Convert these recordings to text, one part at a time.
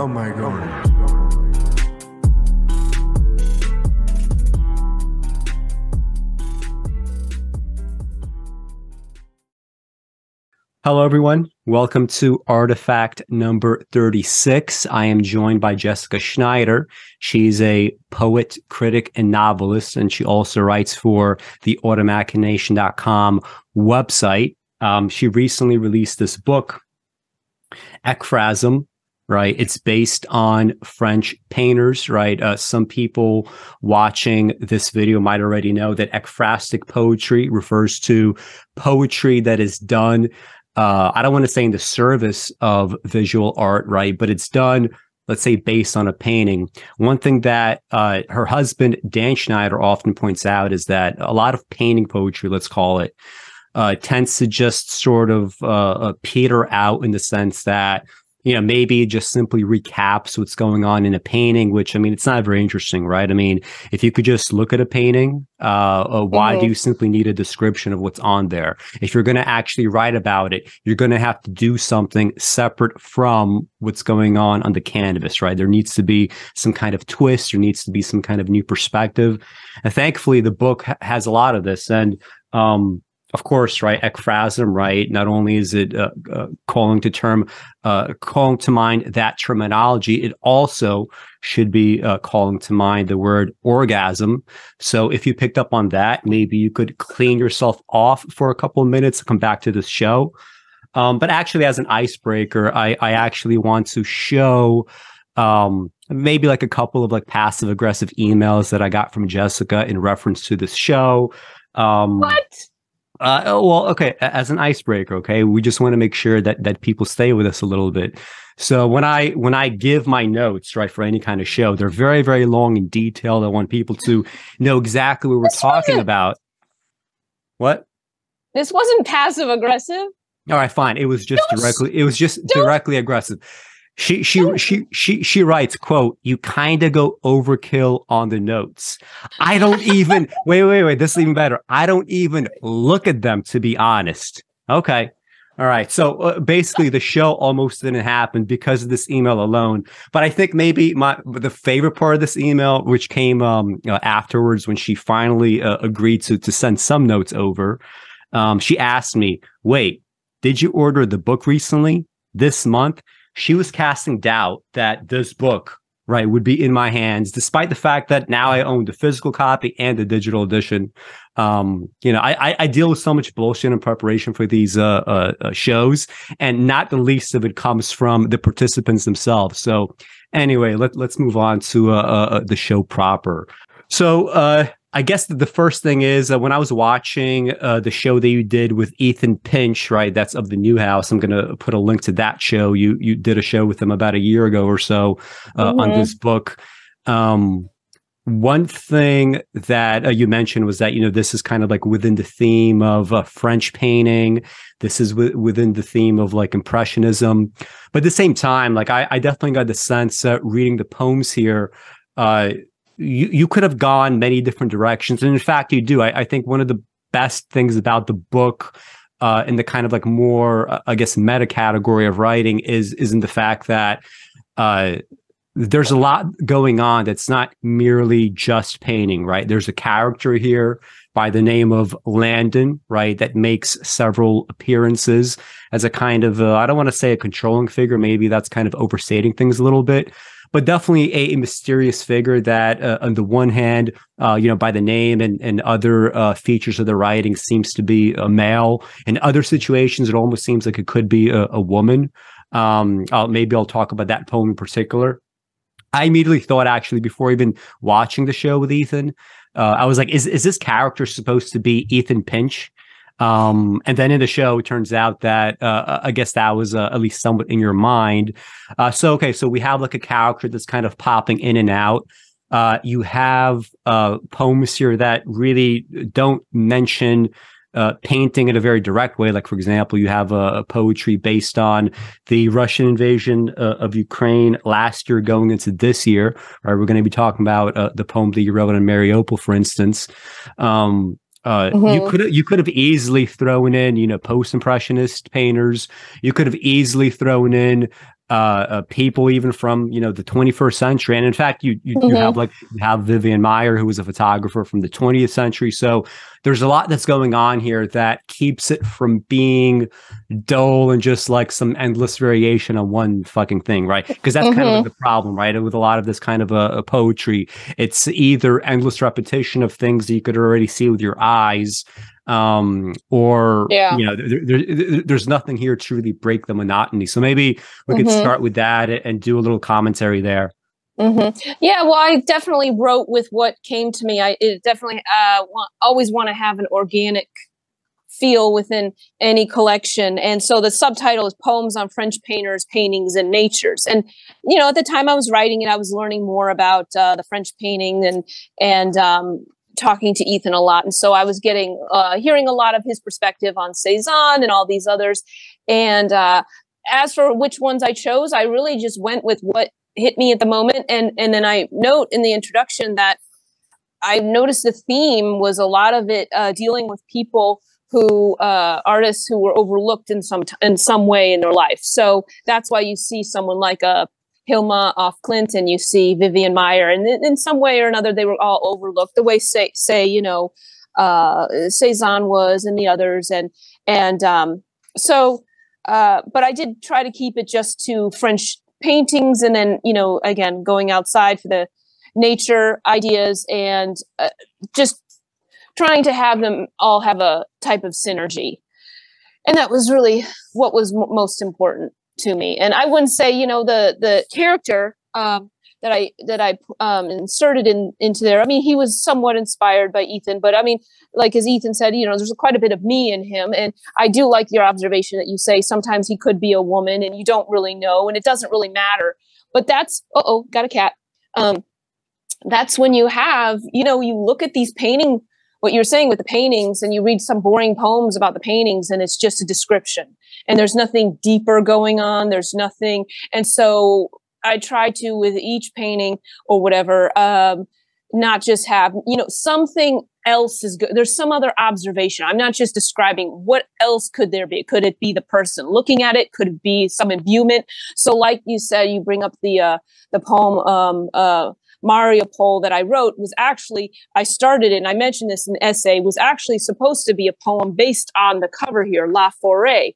Oh my god. Hello, everyone. Welcome to Artifact number 36. I am joined by Jessica Schneider. She's a poet, critic, and novelist, and she also writes for the automachination.com website. Um, she recently released this book, Ekphrasm, right? It's based on French painters, right? Uh, some people watching this video might already know that ekphrastic poetry refers to poetry that is done uh, I don't want to say in the service of visual art, right? But it's done, let's say, based on a painting. One thing that uh, her husband, Dan Schneider, often points out is that a lot of painting poetry, let's call it, uh, tends to just sort of uh, uh, peter out in the sense that you know, maybe just simply recaps what's going on in a painting, which I mean, it's not very interesting, right? I mean, if you could just look at a painting, uh, uh why mm-hmm. do you simply need a description of what's on there? If you're going to actually write about it, you're going to have to do something separate from what's going on on the canvas, right? There needs to be some kind of twist. There needs to be some kind of new perspective. And thankfully, the book ha- has a lot of this. And, um, of course, right, ekphrasm, right? Not only is it uh, uh, calling to term, uh, calling to mind that terminology, it also should be uh, calling to mind the word orgasm. So if you picked up on that, maybe you could clean yourself off for a couple of minutes, come back to this show. Um, but actually, as an icebreaker, I, I actually want to show um, maybe like a couple of like passive aggressive emails that I got from Jessica in reference to this show. Um, what? Uh, oh, well, okay. As an icebreaker, okay, we just want to make sure that that people stay with us a little bit. So when I when I give my notes, right, for any kind of show, they're very very long and detailed. I want people to know exactly what we're this talking about. What? This wasn't passive aggressive. All right, fine. It was just don't, directly. It was just directly aggressive. She she she she she writes, quote, you kind of go overkill on the notes. I don't even wait, wait, wait. This is even better. I don't even look at them to be honest. Okay. All right. So uh, basically, the show almost didn't happen because of this email alone. But I think maybe my the favorite part of this email, which came um, uh, afterwards when she finally uh, agreed to to send some notes over, um, she asked me, "Wait, did you order the book recently this month?" She was casting doubt that this book right would be in my hands despite the fact that now i own the physical copy and the digital edition. Um, you know I, I deal with so much bullshit in preparation for these uh, uh, uh, shows and not the least of it comes from the participants themselves. So anyway let, let's move on to uh, uh, uh, the show proper. So I guess the first thing is uh, when I was watching uh, the show that you did with Ethan Pinch, right? That's of the New House. I'm going to put a link to that show. You you did a show with him about a year ago or so uh, mm-hmm. on this book. Um, one thing that uh, you mentioned was that you know this is kind of like within the theme of uh, French painting. This is w- within the theme of like impressionism, but at the same time, like I, I definitely got the sense reading the poems here. You, you could have gone many different directions. And in fact, you do. I, I think one of the best things about the book uh, in the kind of like more, uh, I guess, meta category of writing is is in the fact that uh, there's a lot going on that's not merely just painting, right? There's a character here by the name of Landon, right, that makes several appearances as a kind of, I don't want to say a controlling figure. Maybe that's kind of overstating things a little bit, but definitely a, a mysterious figure that, uh, on the one hand, uh, you know, by the name and, and other uh, features of the writing, seems to be a male. In other situations, it almost seems like it could be a, a woman. Um, I'll, maybe I'll talk about that poem in particular. I immediately thought, actually, before even watching the show with Ethan, uh, I was like, is is this character supposed to be Ethan Pinch? Um, and then in the show, it turns out that uh, I guess that was uh, at least somewhat in your mind. Uh, so okay, so we have like a character that's kind of popping in and out. Uh, you have uh, poems here that really don't mention uh, painting in a very direct way. Like, for example, you have a, poetry based on the Russian invasion uh, of Ukraine last year going into this year. Right, we're going to be talking about uh, the poem that you wrote on Mariupol, for instance. Um, uh, mm-hmm. You could you could have easily thrown in, you know, post impressionist painters. You could have easily thrown in uh, uh, people even from you know the 21st century. And in fact you you, Mhm. you have like you have Vivian Maier who was a photographer from the 20th century. So there's a lot that's going on here that keeps it from being dull and just like some endless variation on one fucking thing right? Because that's kind of like the problem right? With a lot of this kind of uh, poetry it's either endless repetition of things that you could already see with your eyes um or Yeah. you know there, there, there- there's nothing here to really break the monotony so maybe we could Mhm. start with that and do a little commentary there hmm Yeah, well, I definitely wrote with what came to me. I it definitely uh, want, always want to have an organic feel within any collection, and so the subtitle is "Poems on French Painters, Paintings, and Natures." And you know, at the time I was writing it, I was learning more about uh, the French painting and and um, talking to Ethan a lot, and so I was getting uh, hearing a lot of his perspective on Cezanne and all these others. And uh, as for which ones I chose, I really just went with what hit me at the moment and and then i note in the introduction that i noticed the theme was a lot of it uh, dealing with people who uh, artists who were overlooked in some t- in some way in their life so that's why you see someone like a Hilma af Klint, you see Vivian Maier and in, in some way or another they were all overlooked the way say say you know uh Cezanne was and the others and and um so uh but I did try to keep it just to French paintings and then you know again going outside for the nature ideas and uh, just trying to have them all have a type of synergy. And that was really what was m- most important to me and i wouldn't say you know the the character um that i that i um inserted in into there i mean he was somewhat inspired by ethan but i mean like as ethan said you know there's quite a bit of me in him and I do like your observation that you say sometimes he could be a woman and you don't really know and it doesn't really matter. But that's oh, got a cat. Um, that's when you have, you know, you look at these painting, what you're saying with the paintings, and you read some boring poems about the paintings, and it's just a description. And there's nothing deeper going on. There's nothing. And so I try to, with each painting or whatever, um, not just have, you know, something else is good. There's some other observation. I'm not just describing what else could there be. Could it be the person looking at it? Could it be some imbuement? So, like you said, you bring up the uh, the poem um, uh, Mariupol that I wrote was actually I started it. and I mentioned this in the essay was actually supposed to be a poem based on the cover here, La Forêt.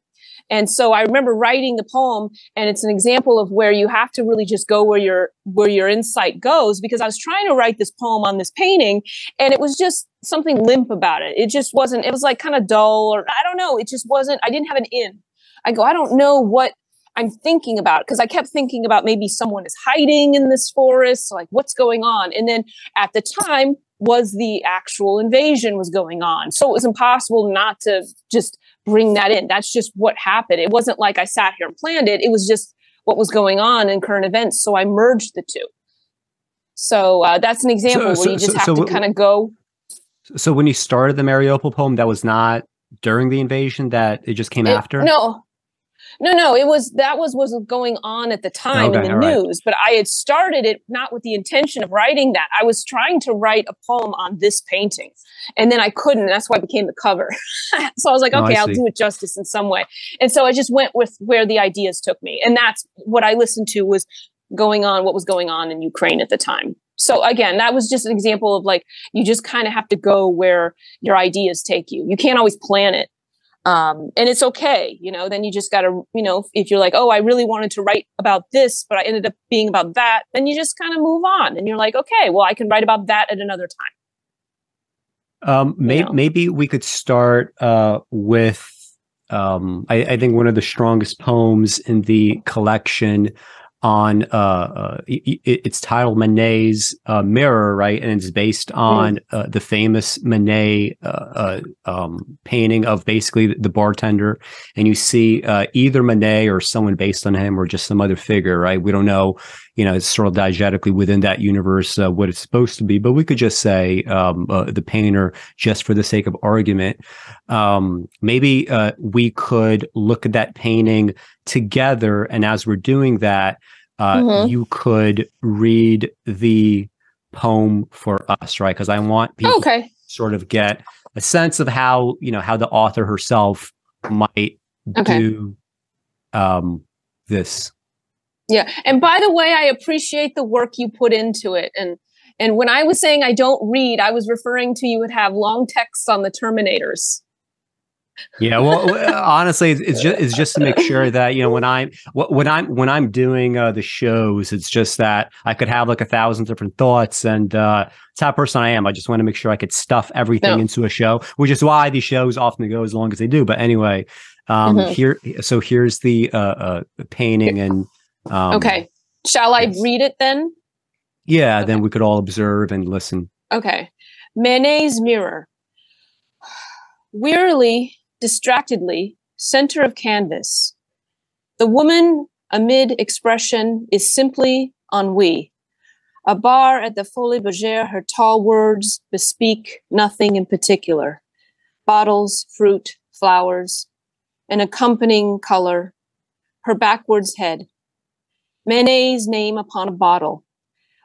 And so I remember writing the poem, and it's an example of where you have to really just go where your where your insight goes. Because I was trying to write this poem on this painting, and it was just something limp about it. It just wasn't. It was like kind of dull, or I don't know. It just wasn't. I didn't have an in. I go. I don't know what I'm thinking about because I kept thinking about maybe someone is hiding in this forest. Like what's going on? And then at the time was the actual invasion was going on, so it was impossible not to just bring that in. That's just what happened. It wasn't like I sat here and planned it. It was just what was going on in current events. So I merged the two. So uh, that's an example So- where you so- just so- have to what- kind of go. so when you started the mariupol poem that was not during the invasion that it just came It- after No, no, no. It was that was was going on at the time Okay, in the all right. news, but I had started it not with the intention of writing that. I was trying to write a poem on this painting, and then I couldn't. And That's why it became the cover. so I was like, Oh, okay, I'll do it justice in some way. And so I just went with where the ideas took me, and that's what I listened to was going on, what was going on in Ukraine at the time. So again, that was just an example of like you just kind of have to go where your ideas take you. You can't always plan it um, and it's okay you know then you just got to you know if you're like oh i really wanted to write about this but i ended up being about that then you just kind of move on and you're like okay well i can write about that at another time Um, may, know. maybe we could start uh, with, um, I, I think one of the strongest poems in the collection on, uh, uh, it's titled Manet's uh, Mirror, right? And it's based on uh, the famous Manet uh, uh, um, painting of basically the bartender. And you see uh, either Manet or someone based on him or just some other figure, right? We don't know you know, it's sort of diegetically within that universe uh, what it's supposed to be. But we could just say um, uh, the painter, just for the sake of argument. Um, maybe uh, we could look at that painting together, and as we're doing that, uh, Mhm. you could read the poem for us, right? Because I want people okay to sort of get a sense of how you know how the author herself might Okay. do um, this. Yeah. And by the way, I appreciate the work you put into it. And and when I was saying I don't read, I was referring to you would have long texts on the Terminators. Yeah, well, honestly, it's just it's just to make sure that you know when I'm when I'm when I'm doing uh, the shows, it's just that I could have like a thousand different thoughts, and uh, it's how person I am. I just want to make sure I could stuff everything no. into a show, which is why these shows often go as long as they do. But anyway, um, mm-hmm. here, so here's the uh, uh, painting, and um, okay, shall I yes. read it then? Yeah, okay. then we could all observe and listen. Okay, Manet's mirror. Wearily distractedly, center of canvas. The woman amid expression is simply ennui. A bar at the Folies-Bergère, her tall words bespeak nothing in particular. Bottles, fruit, flowers, an accompanying color, her backwards head. Manet's name upon a bottle.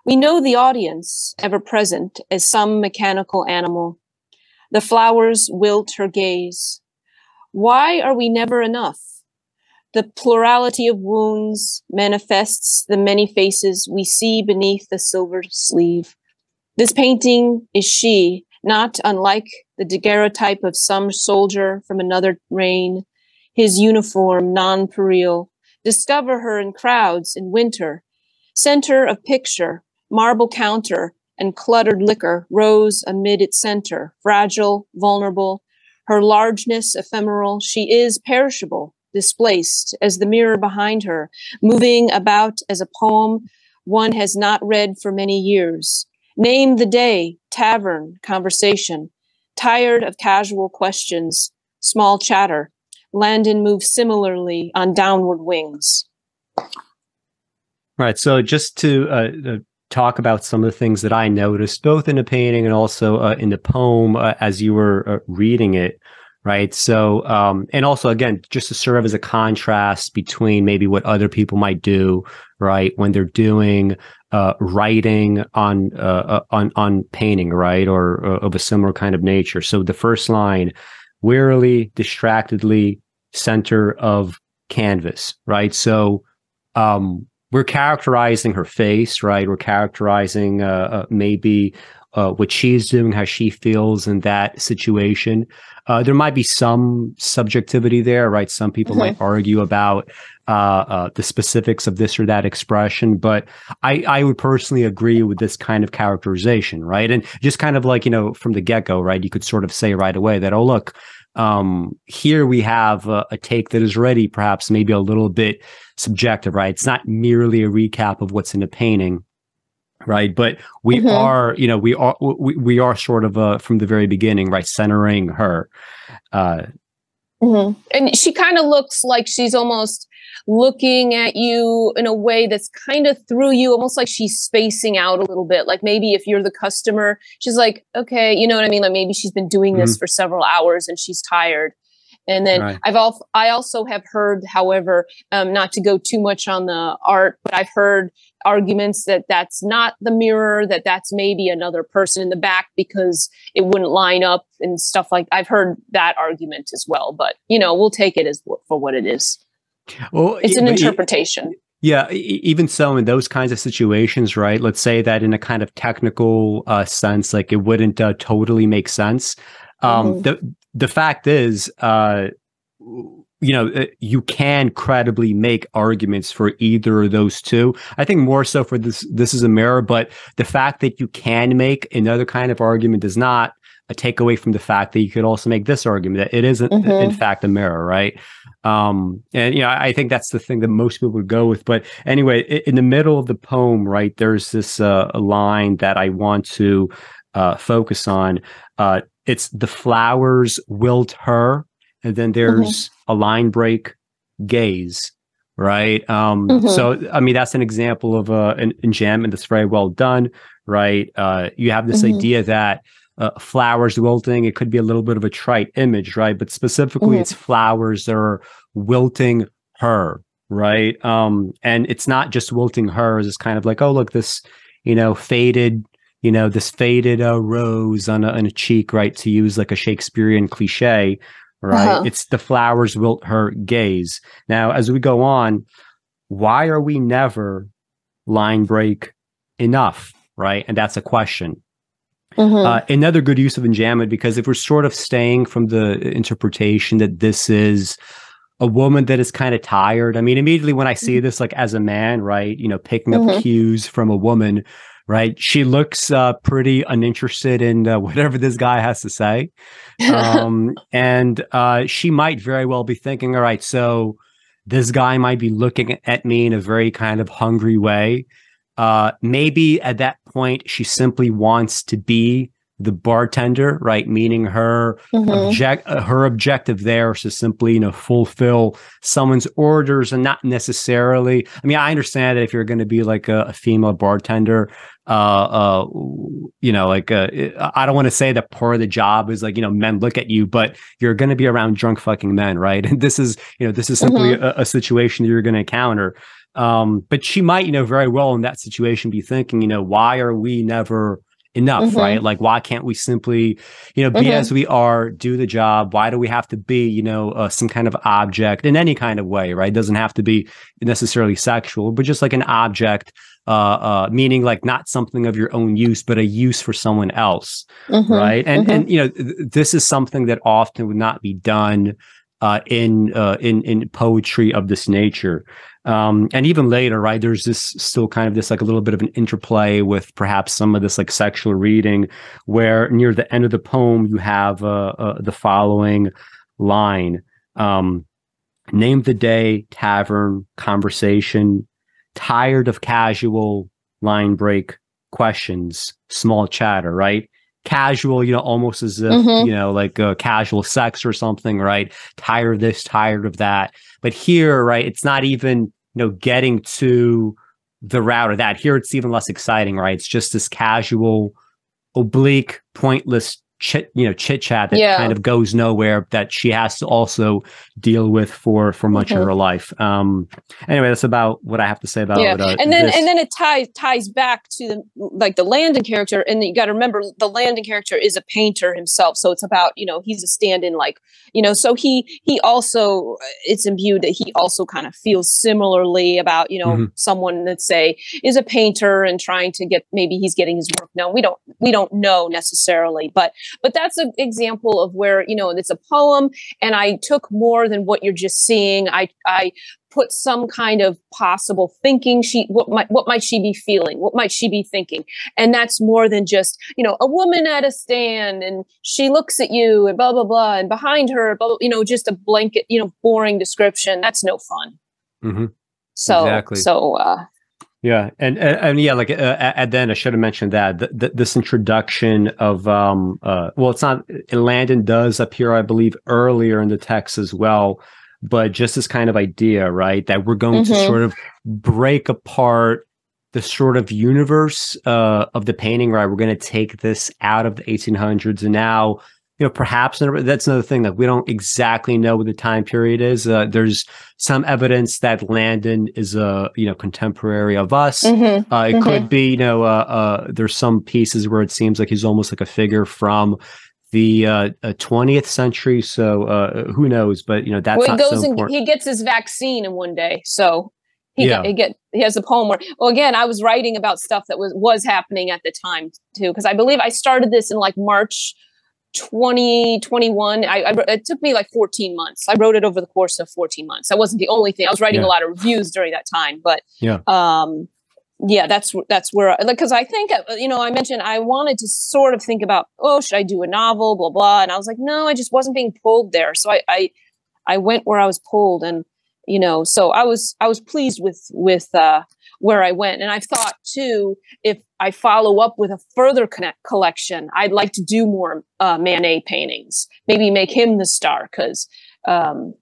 We know the audience, ever present, as some mechanical animal. The flowers wilt her gaze. Why are we never enough? The plurality of wounds manifests the many faces we see beneath the silver sleeve. This painting is she, not unlike the daguerreotype of some soldier from another reign, his uniform non-puerile. Discover her in crowds in winter. Center of picture, marble counter, and cluttered liquor rose amid its center, fragile, vulnerable, her largeness ephemeral, she is perishable, displaced as the mirror behind her, moving about as a poem one has not read for many years. Name the day, tavern, conversation. Tired of casual questions, small chatter. Landon moves similarly on downward wings. Right. So just to uh, uh talk about some of the things that I noticed, both in the painting and also uh, in the poem uh, as you were uh, reading it. Right. So, um, and also, again, just to serve as a contrast between maybe what other people might do, right, when they're doing writing on on on painting, right, or of a similar kind of nature. So, the first line, wearily, distractedly, center of canvas, right. So, um, we're characterizing her face, right? We're characterizing uh, uh, maybe uh, what she's doing, how she feels in that situation. Uh, there might be some subjectivity there, right? Some people mm-hmm. might argue about uh, uh, the specifics of this or that expression, but I, I would personally agree with this kind of characterization, right? And just kind of like, you know, from the get go, right? You could sort of say right away that, oh, look, um, here we have a, a take that is ready, perhaps maybe a little bit subjective, right? It's not merely a recap of what's in a painting, right? But we mm-hmm. are, you know, we are we, we are sort of uh, from the very beginning, right, centering her. Uh, mm-hmm. And she kind of looks like she's almost looking at you in a way that's kind of through you, almost like she's spacing out a little bit. Like maybe if you're the customer, she's like, okay, you know what I mean? Like maybe she's been doing this mm-hmm. for several hours and she's tired. And then right. I've also I also have heard, however, um, not to go too much on the art, but I've heard arguments that that's not the mirror, that that's maybe another person in the back because it wouldn't line up and stuff like. I've heard that argument as well, but you know, we'll take it as for what it is. Well, it's an interpretation. Yeah, even so, in those kinds of situations, right? Let's say that in a kind of technical uh, sense, like it wouldn't uh, totally make sense. Um, mm-hmm. The the fact is, uh, you know, uh, you can credibly make arguments for either of those two. I think more so for this, this is a mirror, but the fact that you can make another kind of argument does not a take away from the fact that you could also make this argument that it isn't mm-hmm. in fact a mirror, right? Um, and you know, I think that's the thing that most people would go with. But anyway, in the middle of the poem, right, there's this uh, line that I want to uh, focus on. Uh, it's the flowers wilt her, and then there's mm-hmm. A line break gaze right um mm-hmm. so i mean that's an example of uh, an enjambment that's very well done right uh you have this mm-hmm. idea that uh, flowers wilting it could be a little bit of a trite image right but specifically mm-hmm. it's flowers that are wilting her right um and it's not just wilting her it's kind of like oh look this you know faded you know, this faded uh, rose on a, on a cheek, right? To use like a Shakespearean cliche, right? Uh-huh. It's the flowers wilt her gaze. Now, as we go on, why are we never line break enough? Right. And that's a question. Mm-hmm. Uh, another good use of enjambment because if we're sort of staying from the interpretation that this is a woman that is kind of tired. I mean, immediately when I see mm-hmm. this, like as a man, right, you know, picking up mm-hmm. cues from a woman, right? She looks uh, pretty uninterested in uh, whatever this guy has to say. Um, and uh, she might very well be thinking, all right, so this guy might be looking at me in a very kind of hungry way. Uh, maybe at that point, she simply wants to be the bartender, right? Meaning her mm-hmm. object, uh, her objective there is to simply, you know, fulfill someone's orders and not necessarily. I mean, I understand that if you're going to be like a, a female bartender, uh, uh, you know, like uh, I don't want to say that part of the job is like you know men look at you, but you're going to be around drunk fucking men, right? And this is you know this is simply mm-hmm. a, a situation that you're going to encounter. Um, but she might, you know, very well in that situation be thinking, you know, why are we never enough, mm-hmm. right? Like, why can't we simply, you know, be mm-hmm. as we are, do the job? Why do we have to be, you know, uh, some kind of object in any kind of way, right? It doesn't have to be necessarily sexual, but just like an object, uh, uh, meaning like not something of your own use, but a use for someone else, mm-hmm. right? And and mm-hmm. you know, th- this is something that often would not be done uh, in uh, in in poetry of this nature. Um, and even later, right, there's this still kind of this like a little bit of an interplay with perhaps some of this like sexual reading, where near the end of the poem you have uh, uh, the following line: um, "Name the day, tavern, conversation, tired of casual line break questions, small chatter." Right, casual, you know, almost as if, mm-hmm. you know, like a casual sex or something, right? Tired of this, tired of that. But here, right, it's not even, you know, getting to the route of that. Here it's even less exciting, right? It's just this casual, oblique, pointless chit you know chit chat that yeah. kind of goes nowhere that she has to also deal with for for much mm-hmm. of her life um anyway that's about what i have to say about yeah uh, and then this. and then it ties ties back to the like the landon character and you got to remember the landon character is a painter himself so it's about you know he's a stand-in like you know so he he also it's imbued that he also kind of feels similarly about you know mm-hmm. someone that say is a painter and trying to get maybe he's getting his work known we don't we don't know necessarily but but that's an example of where, you know, it's a poem and I took more than what you're just seeing. I, I put some kind of possible thinking she what might what might she be feeling what might she be thinking and that's more than just you know a woman at a stand and she looks at you and blah blah blah and behind her blah, you know just a blanket you know boring description that's no fun mm-hmm. so exactly. so uh yeah, and and, and yeah, like uh, at then I should have mentioned that th- th- this introduction of um uh well, it's not Landon does appear, I believe, earlier in the text as well, but just this kind of idea, right, that we're going mm-hmm. to sort of break apart the sort of universe uh, of the painting, right? We're going to take this out of the 1800s and now you know, perhaps that's another thing that we don't exactly know what the time period is. Uh, there's some evidence that Landon is a you know contemporary of us. Mm-hmm. Uh, it mm-hmm. could be you know uh, uh there's some pieces where it seems like he's almost like a figure from the uh, 20th century. So uh, who knows? But you know that's well, he goes so and he gets his vaccine in one day. So he, yeah. get, he get he has a poem where well again I was writing about stuff that was was happening at the time too because I believe I started this in like March 2021 I, I, it took me like 14 months. I wrote it over the course of 14 months. That wasn't the only thing. I was writing yeah. a lot of reviews during that time but yeah. um yeah that's that's where because i think uh, you know i mentioned i wanted to sort of think about oh should i do a novel blah blah and i was like no i just wasn't being pulled there. So i i, I went where i was pulled and you know so i was i was pleased with with uh where I went. And I've thought too, if I follow up with a further connect collection, I'd like to do more uh, Manet paintings, maybe make him the star because um,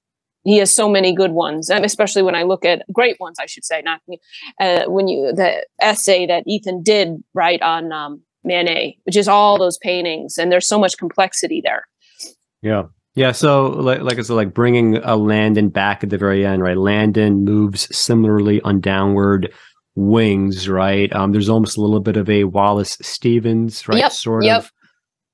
he has so many good ones, and especially when I look at great ones, I should say, not uh, when you the essay that Ethan did right on um, Manet, which is all those paintings, and there's so much complexity there. Yeah. Yeah, so like, like I said, like bringing a Landon back at the very end, right? Landon moves similarly on downward wings, right? Um, there's almost a little bit of a Wallace Stevens, right? Yep, sort yep. of.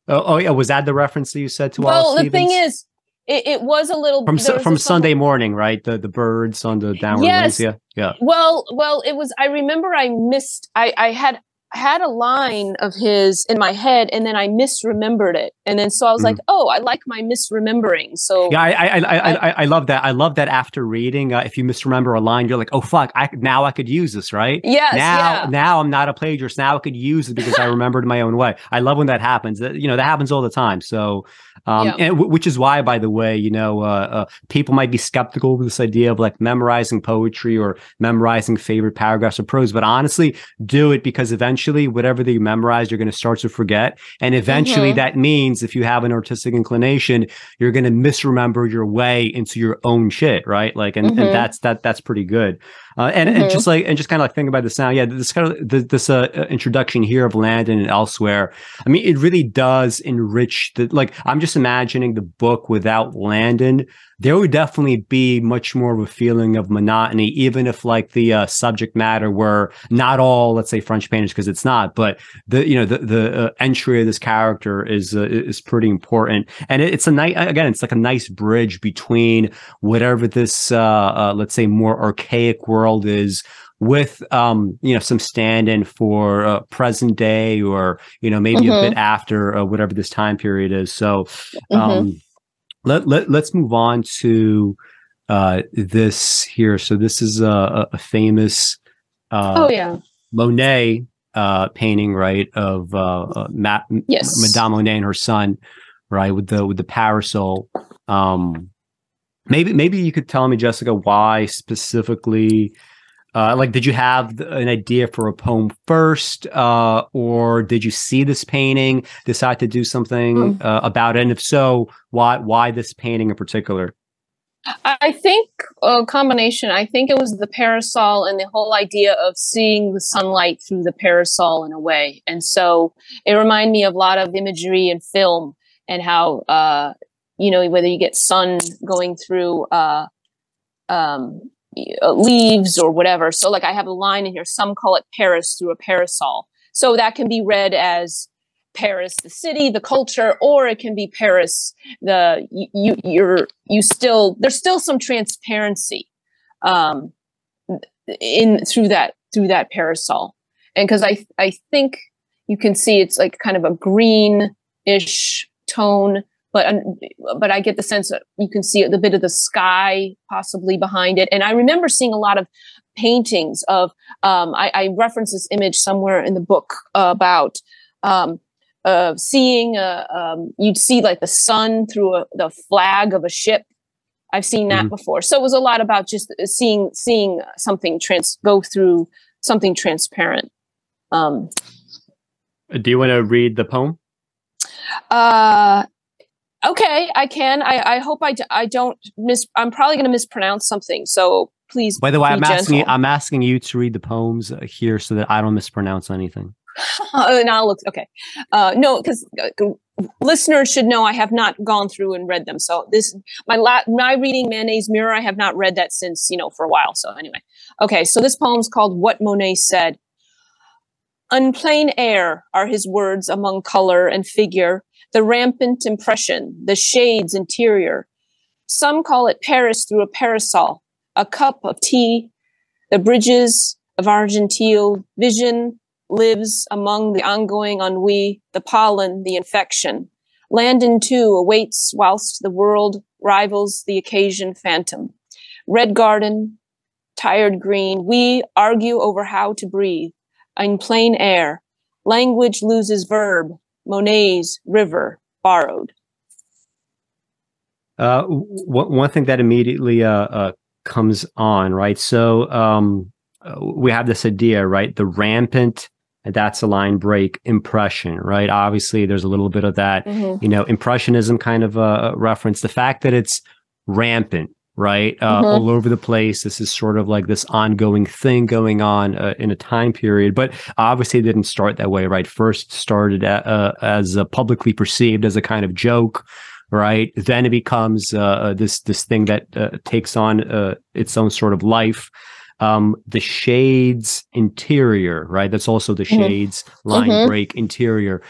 Oh, oh, yeah, was that the reference that you said to well, Wallace? Well, the thing is, it, it was a little from was from Sunday morning, right? The the birds on the downward Yes. Yeah, yeah. Well, well, it was. I remember I missed. I I had had a line of his in my head, and then I misremembered it, and then so I was like, oh, I like my misremembering. So. Yeah, I I I, I, I, I love that. I love that after reading, uh, if you misremember a line, you're like, oh fuck, I now I could use this, right? yes, now yeah. now I'm not a plagiarist. Now I could use it because I remembered my own way. I love when that happens. That- You know that happens all the time. So, um, Yeah. and w- which is why, by the way, you know, uh, uh, people might be skeptical of this idea of like memorizing poetry or memorizing favorite paragraphs of prose. But honestly, do it because eventually, whatever that you memorize, you're going to start to forget, and eventually, Mhm. that means if you have an artistic inclination, you're going to misremember your way into your own shit, right? Like, and, Mhm. and that's that that's pretty good. Uh, and, and Mhm. just like and just kind of like think about the sound, yeah. This kind of th- this uh, uh, introduction here of Landon and elsewhere. I mean, it really does enrich the like. I'm just imagining the book without Landon. There would definitely be much more of a feeling of monotony, even if like the uh, subject matter were not all, let's say, French painters, because it's not. But the you know the the uh, entry of this character is uh, is pretty important, and it, it's a nice again. It's like a nice bridge between whatever this uh, uh let's say more archaic world is with um you know some stand-in for uh, present day or you know maybe a Mhm. bit after uh, whatever this time period is so Mhm. um let, let let's move on to uh this here so this is a, a- famous uh oh yeah. monet uh painting right of uh, uh Ma- Yes. Madame Monet and her son, right, with the with the parasol. Um, maybe maybe you could tell me, Jessica, why specifically. Uh, like, did you have an idea for a poem first, uh, or did you see this painting, decide to do something Mm. uh, about it? And if so, why why this painting in particular? I think a combination. I think it was the parasol and the whole idea of seeing the sunlight through the parasol in a way. And so it reminded me of a lot of imagery in film and how, uh, you know, whether you get sun going through uh, um, uh, leaves or whatever. So, like, I have a line in here. Some call it Paris through a parasol. So that can be read as Paris, the city, the culture, or it can be Paris, the you, you you're you still there's still some transparency um in through that through that parasol and because i i think you can see it's like kind of a green-ish tone but but i get the sense that you can see the bit of the sky possibly behind it and i remember seeing a lot of paintings of um i, I reference this image somewhere in the book about um of seeing uh, um, you'd see like the sun through a, the flag of a ship i've seen that Mhm. before so it was a lot about just uh, seeing seeing something trans go through something transparent um Uh, Do you want to read the poem? uh okay i can i i hope i, d- I don't miss i'm probably going to mispronounce something so please By the way, I'm asking you. I'm asking you to read the poems uh, here so that I don't mispronounce anything. and I'll look okay. Uh, no, because uh, listeners should know I have not gone through and read them. So this my la- my reading Manet's mirror. I have not read that since you know for a while. So anyway, okay. So this poem's called "What Monet Said." En plein air are his words among color and figure, the rampant impression, the shades interior. Some call it Paris through a parasol, a cup of tea, the bridges of Argenteuil vision lives among the ongoing ennui, the pollen, the infection. Landon too awaits whilst the world rivals the occasion phantom. Red garden, tired green, we argue over how to breathe. In plain air, language loses verb, Monet's river borrowed. Uh, w- one thing that immediately uh, uh, comes on, right? So um, uh, we have this idea, right? The rampant that's a line break impression, right? Obviously, there's a little bit of that, you know, impressionism kind of uh, reference. The fact that it's rampant, right, uh, Mhm. all over the place. This is sort of like this ongoing thing going on uh, in a time period, but obviously it didn't start that way, right? First started a, uh, as publicly perceived as a kind of joke, right? Then it becomes uh, uh, this this thing that uh, takes on uh, its own sort of life. Um, the shades interior, right? That's also the Mhm. shades line Mhm. break interior.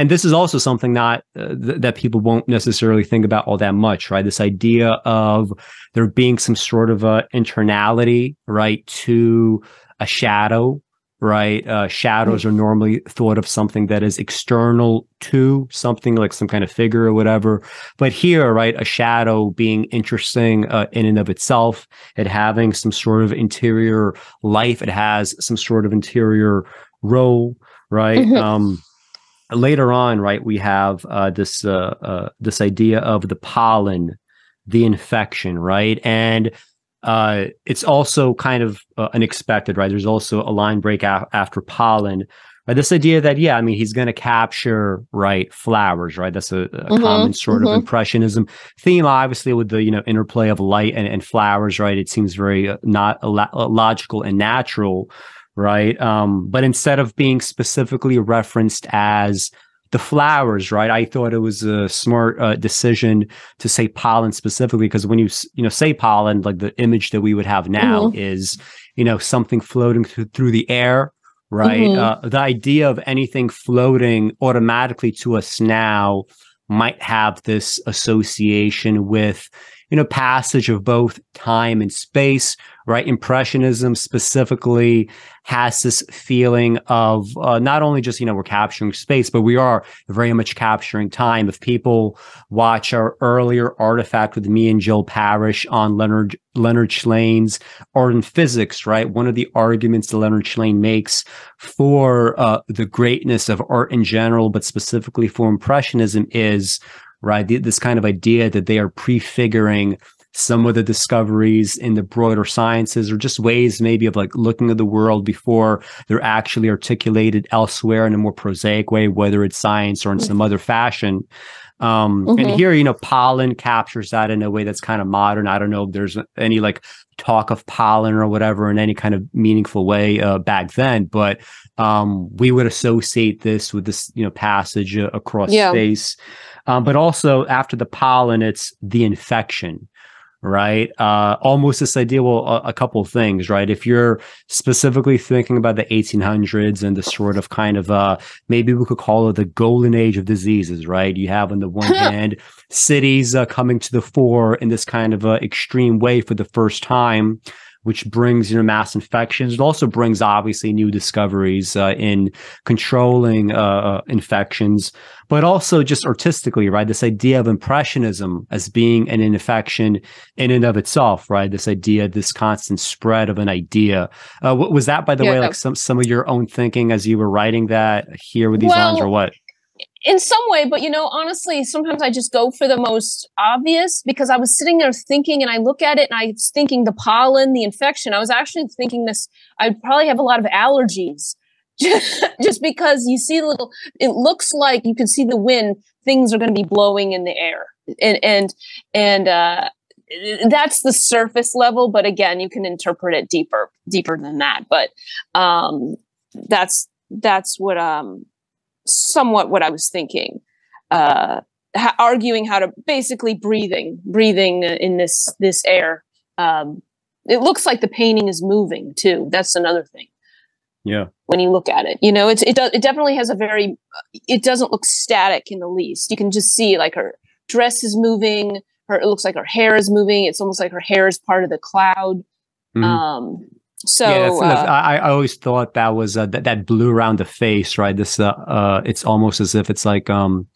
And this is also something not uh, th- that people won't necessarily think about all that much, right? This idea of there being some sort of a internality, right, to a shadow, right? Uh, shadows are normally thought of something that is external to something like some kind of figure or whatever. But here, right, a shadow being interesting uh, in and of itself, it having some sort of interior life, it has some sort of interior role, right? Mm-hmm. Um, later on, right, we have uh, this uh, uh, this idea of the pollen, the infection, right, and uh, it's also kind of uh, unexpected, right? There's also a line break a- after pollen. Right? This idea that yeah, I mean, he's going to capture right flowers, right? That's a, a mm-hmm, common sort mm-hmm. of impressionism theme, obviously, with the you know interplay of light and, and flowers, right? It seems very uh, not logical and natural right? Um, but instead of being specifically referenced as the flowers, right? I thought it was a smart uh, decision to say pollen specifically because when you you know say pollen, like the image that we would have now mm-hmm. is you know something floating th- through the air, right? Mm-hmm. Uh, the idea of anything floating automatically to us now might have this association with you know passage of both time and space right? Impressionism specifically has this feeling of uh, not only just you know we're capturing space but we are very much capturing time. If people watch our earlier artifact with me and jill parish on leonard leonard shlain's art and physics right? One of the arguments that leonard shlain makes for uh, the greatness of art in general but specifically for impressionism is right? This kind of idea that they are prefiguring some of the discoveries in the broader sciences or just ways maybe of like looking at the world before they're actually articulated elsewhere in a more prosaic way, whether it's science or in some other fashion. Um, mm-hmm. And here, you know, pollen captures that in a way that's kind of modern. I don't know if there's any like talk of pollen or whatever in any kind of meaningful way uh, back then, but um, we would associate this with this, you know, passage uh, across yeah. space. Um, but also after the pollen, it's the infection, right? Uh, almost this idea, well, a, a, couple of things, right? If you're specifically thinking about the 1800s and the sort of kind of, uh, maybe we could call it the golden age of diseases, right? You have on the one hand, cities uh, coming to the fore in this kind of uh, extreme way for the first time which brings you know mass infections. It also brings obviously new discoveries uh, in controlling uh, uh, infections, but also just artistically, right? This idea of impressionism as being an infection in and of itself, right? This idea, this constant spread of an idea. Uh, was that, by the yeah, way, like some some of your own thinking as you were writing that here with these well, lines, or what? In some way but you know honestly sometimes i just go for the most obvious because i was sitting there thinking and i look at it and i was thinking the pollen the infection. I was actually thinking this i'd probably have a lot of allergies just because you see the little it looks like you can see the wind things are going to be blowing in the air. And and and uh that's the surface level but again you can interpret it deeper deeper than that. But um that's that's what um somewhat what I was thinking. Uh, ha- arguing how to basically breathing, breathing in this this air. Um, it looks like the painting is moving too. That's another thing. Yeah. When you look at it, you know, it's it does it definitely has a very. It doesn't look static in the least. You can just see like her dress is moving. Her it looks like her hair is moving. It's almost like her hair is part of the cloud. Mm-hmm. Um, so yeah, uh, I, I always thought that was uh, that that blue around the face, right? This uh, uh, it's almost as if it's like um,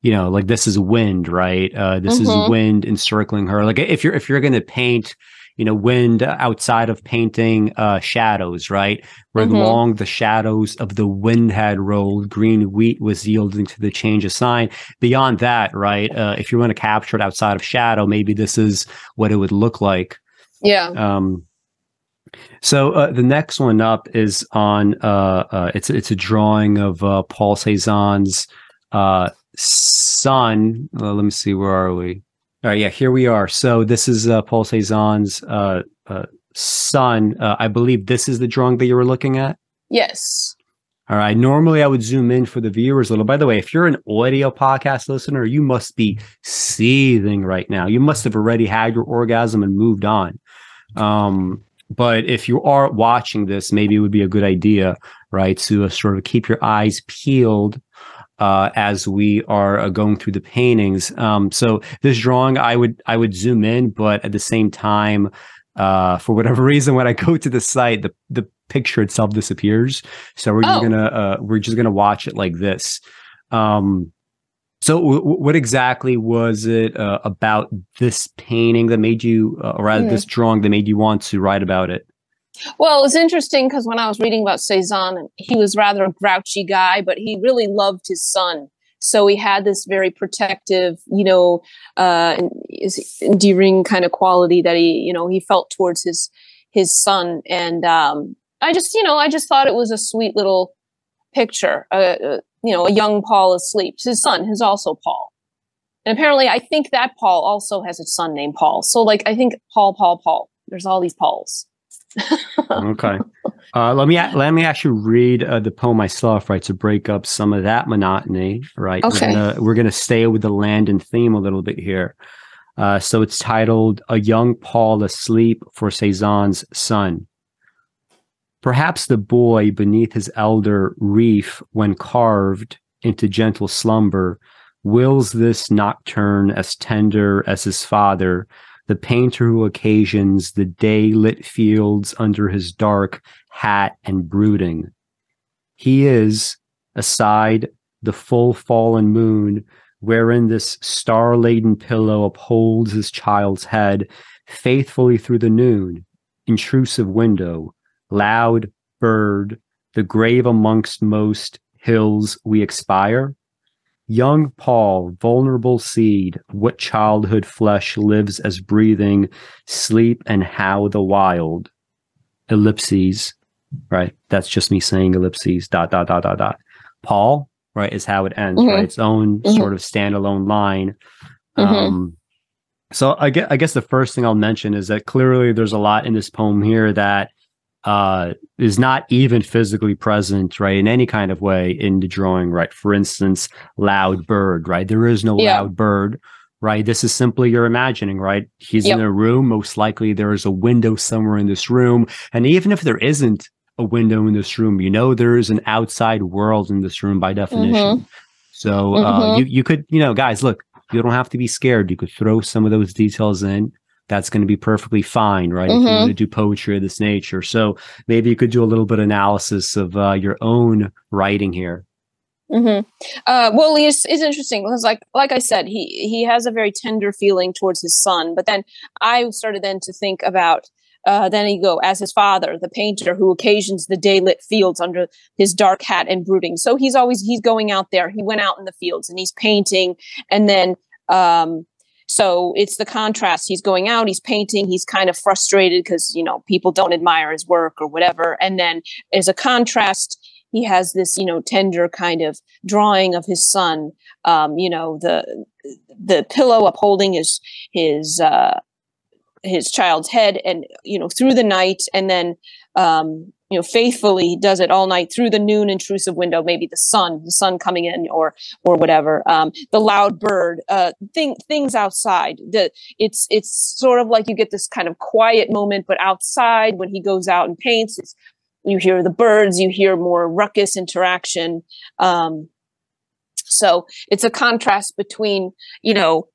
you know, like this is wind, right? Uh, this mm-hmm. is wind encircling her. Like if you're if you're going to paint, you know, wind outside of painting uh, shadows, right? Where mm-hmm. long the shadows of the wind had rolled, green wheat was yielding to the change of sign. Beyond that, right? Uh, if you want to capture it outside of shadow, maybe this is what it would look like. Yeah. Um, so uh, the next one up is on uh, uh, it's it's a drawing of uh, Paul Cézanne's uh, son. Uh, let me see, where are we? All right, yeah, here we are. So this is Paul Cézanne's son. I believe this is the drawing that you were looking at. Yes. All right. Normally, I would zoom in for the viewers a little. By the way, if you're an audio podcast listener, you must be seething right now. You must have already had your orgasm and moved on. Um, but if you are watching this, maybe it would be a good idea, right, to uh, sort of keep your eyes peeled uh, as we are uh, going through the paintings. Um, so this drawing, I would I would zoom in, but at the same time, uh, for whatever reason, when I go to the site, the the picture itself disappears. So we're just Oh. gonna uh, we're just gonna watch it like this. Um, so w- what exactly was it uh, about this painting that made you, uh, or rather Hmm. this drawing that made you want to write about it? Well, it was interesting because when I was reading about Cezanne, he was rather a grouchy guy, but he really loved his son. So he had this very protective, you know, uh, endearing kind of quality that he, you know, he felt towards his his son. And um, I just, you know, I just thought it was a sweet little picture. Uh, uh, you know, a young Paul asleep. His son is also Paul, and apparently, I think that Paul also has a son named Paul. So, like, I think Paul, Paul, Paul. There's all these Pauls. okay. Uh, let me let me actually read uh, the poem myself, right, to break up some of that monotony, right? Okay. We're gonna, we're gonna stay with the Landon theme a little bit here. Uh, so it's titled "A Young Paul Asleep for Cezanne's Son." Perhaps the boy beneath his elder reef, when carved into gentle slumber, wills this nocturne as tender as his father, the painter who occasions the day lit fields under his dark hat and brooding. He is, aside the full fallen moon, wherein this star laden pillow upholds his child's head, faithfully through the noon, intrusive window, loud bird, the grave amongst most hills we expire. Young Paul, vulnerable seed, what childhood flesh lives as breathing, sleep and how the wild. Ellipses, right? That's just me saying ellipses, dot, dot, dot, dot, dot. Paul, right, is how it ends, Mhm. right? Its own Mhm. sort of standalone line. Mhm. Um, so I guess, I guess the first thing I'll mention is that clearly there's a lot in this poem here that uh, is not even physically present, right, in any kind of way in the drawing, right? For instance, loud bird, right? There is no Yeah. loud bird, right? This is simply your imagining, right? He's Yep. in a room. Most likely there is a window somewhere in this room. And even if there isn't a window in this room, you know, there is an outside world in this room by definition. So uh, Mhm. you, you could, you know, guys, look, you don't have to be scared. You could throw some of those details in. That's going to be perfectly fine, right? If you Mhm. want to do poetry of this nature. So maybe you could do a little bit of analysis of uh, your own writing here. hmm Uh, well, it's, it's interesting because, like, like I said, he he has a very tender feeling towards his son. But then I started then to think about. Uh, then he go as his father, the painter who occasions the day lit fields under his dark hat and brooding. So he's always he's going out there. He went out in the fields and he's painting, and then um, so it's the contrast. He's going out, he's painting, he's kind of frustrated because you know people don't admire his work or whatever. And then as a contrast, he has this you know tender kind of drawing of his son um, you know the the pillow upholding his his uh, his child's head and you know through the night and then um, you know faithfully he does it all night through the noon intrusive window maybe the sun the sun coming in or or whatever. Um, the loud bird uh, thing, things outside the it's it's sort of like you get this kind of quiet moment but outside when he goes out and paints you hear the birds you hear more ruckus interaction. Um, so it's a contrast between you know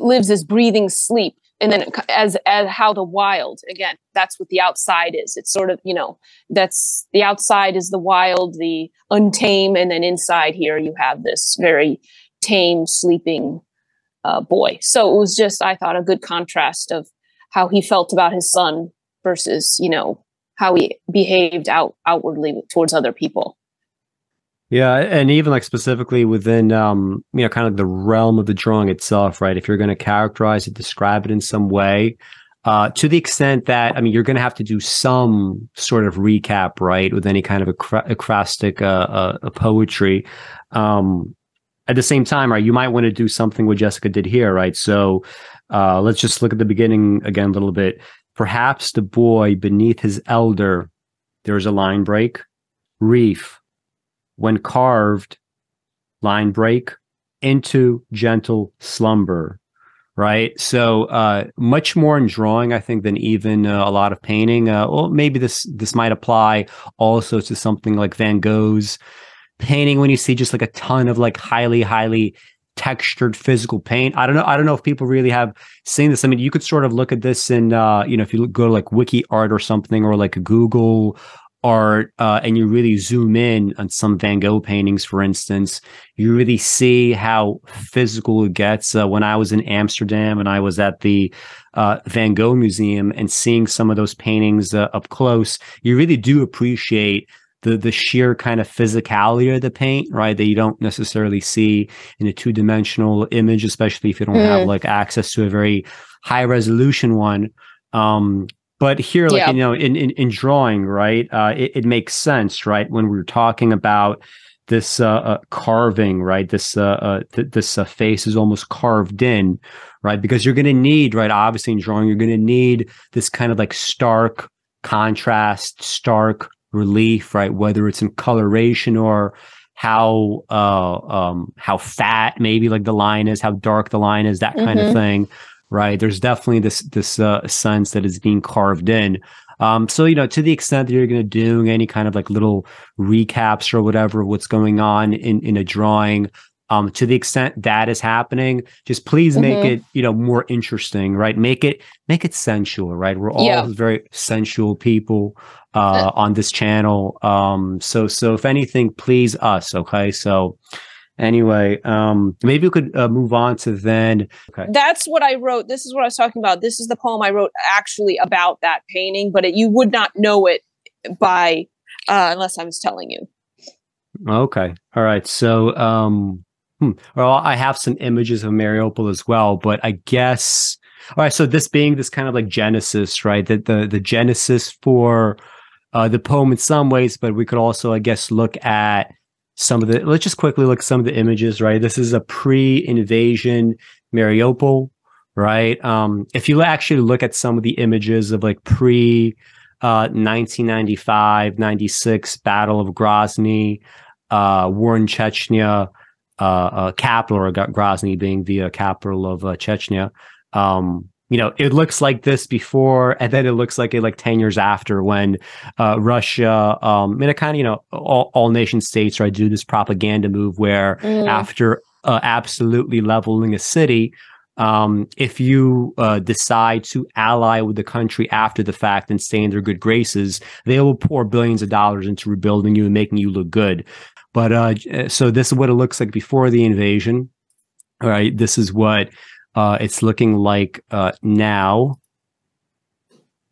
lives as breathing sleep and then as as how the wild again that's what the outside is. It's sort of you know that's the outside is the wild the untame and then inside here you have this very tame sleeping uh, boy. So it was just i thought a good contrast of how he felt about his son versus you know how he behaved out outwardly towards other people Yeah, and even like specifically within um, you know, kind of the realm of the drawing itself, right? If you're going to characterize it, describe it in some way, uh, to the extent that I mean, you're going to have to do some sort of recap, right, with any kind of ekphrastic uh, uh, uh, poetry. Um, at the same time, right, you might want to do something what Jessica did here, right? So uh, let's just look at the beginning again a little bit. Perhaps the boy beneath his elder, there's a line break, reef when carved, line break into gentle slumber. Right. So, uh, much more in drawing, I think, than even uh, a lot of painting. Uh, well, maybe this, this might apply also to something like Van Gogh's painting when you see just like a ton of like highly, highly textured physical paint. I don't know. I don't know if people really have seen this. I mean, you could sort of look at this in, uh, you know, if you go to like Wiki Art or something, or like Google art, uh, and you really zoom in on some Van Gogh paintings, for instance, you really see how physical it gets. Uh, when I was in Amsterdam and I was at the uh, Van Gogh Museum and seeing some of those paintings uh, up close, you really do appreciate the the sheer kind of physicality of the paint, right? That you don't necessarily see in a two dimensional image, especially if you don't mm. have like access to a very high resolution one. Um, but here, like yeah. you know, in, in in drawing, right, uh, it, it makes sense, right? When we're talking about this uh, uh, carving, right? This uh, uh th- this uh, face is almost carved in, right? Because you're going to need, right? Obviously, in drawing, you're going to need this kind of like stark contrast, stark relief, right? Whether it's in coloration or how uh um how fat maybe like the line is, how dark the line is, that kind mm-hmm. of thing, right? There's definitely this this uh, sense that is being carved in. Um, so you know, to the extent that you're going to do any kind of like little recaps or whatever what's going on in in a drawing, um, to the extent that is happening, just please mm-hmm. make it you know more interesting, right? Make it make it sensual, right? We're all yeah. very sensual people uh, uh, on this channel. Um, so so if anything, please us, okay? So anyway um maybe we could uh, move on to then okay. That's what i wrote. This is what i was talking about. This is the poem i wrote actually about that painting but it, you would not know it by uh unless i was telling you. Okay. All right. So um hmm, well i have some images of mariupol as well but i guess all right so this being this kind of like genesis right? That the the genesis for uh the poem in some ways but we could also i guess look at some of the let's just quickly look at some of the images right? This is a pre-invasion mariupol right? Um if you actually look at some of the images of like pre uh 1995 96 battle of grozny uh war in chechnya uh, uh capital or grozny being the uh, capital of uh, chechnya um you know, it looks like this before, and then it looks like it like 10 years after when uh, Russia, um, I mean, it kind of, you know, all, all nation states, right, do this propaganda move where mm. after uh, absolutely leveling a city, um, if you uh, decide to ally with the country after the fact and stay in their good graces, they will pour billions of dollars into rebuilding you and making you look good. But uh, so this is what it looks like before the invasion. All right, this is what uh, it's looking like uh, now.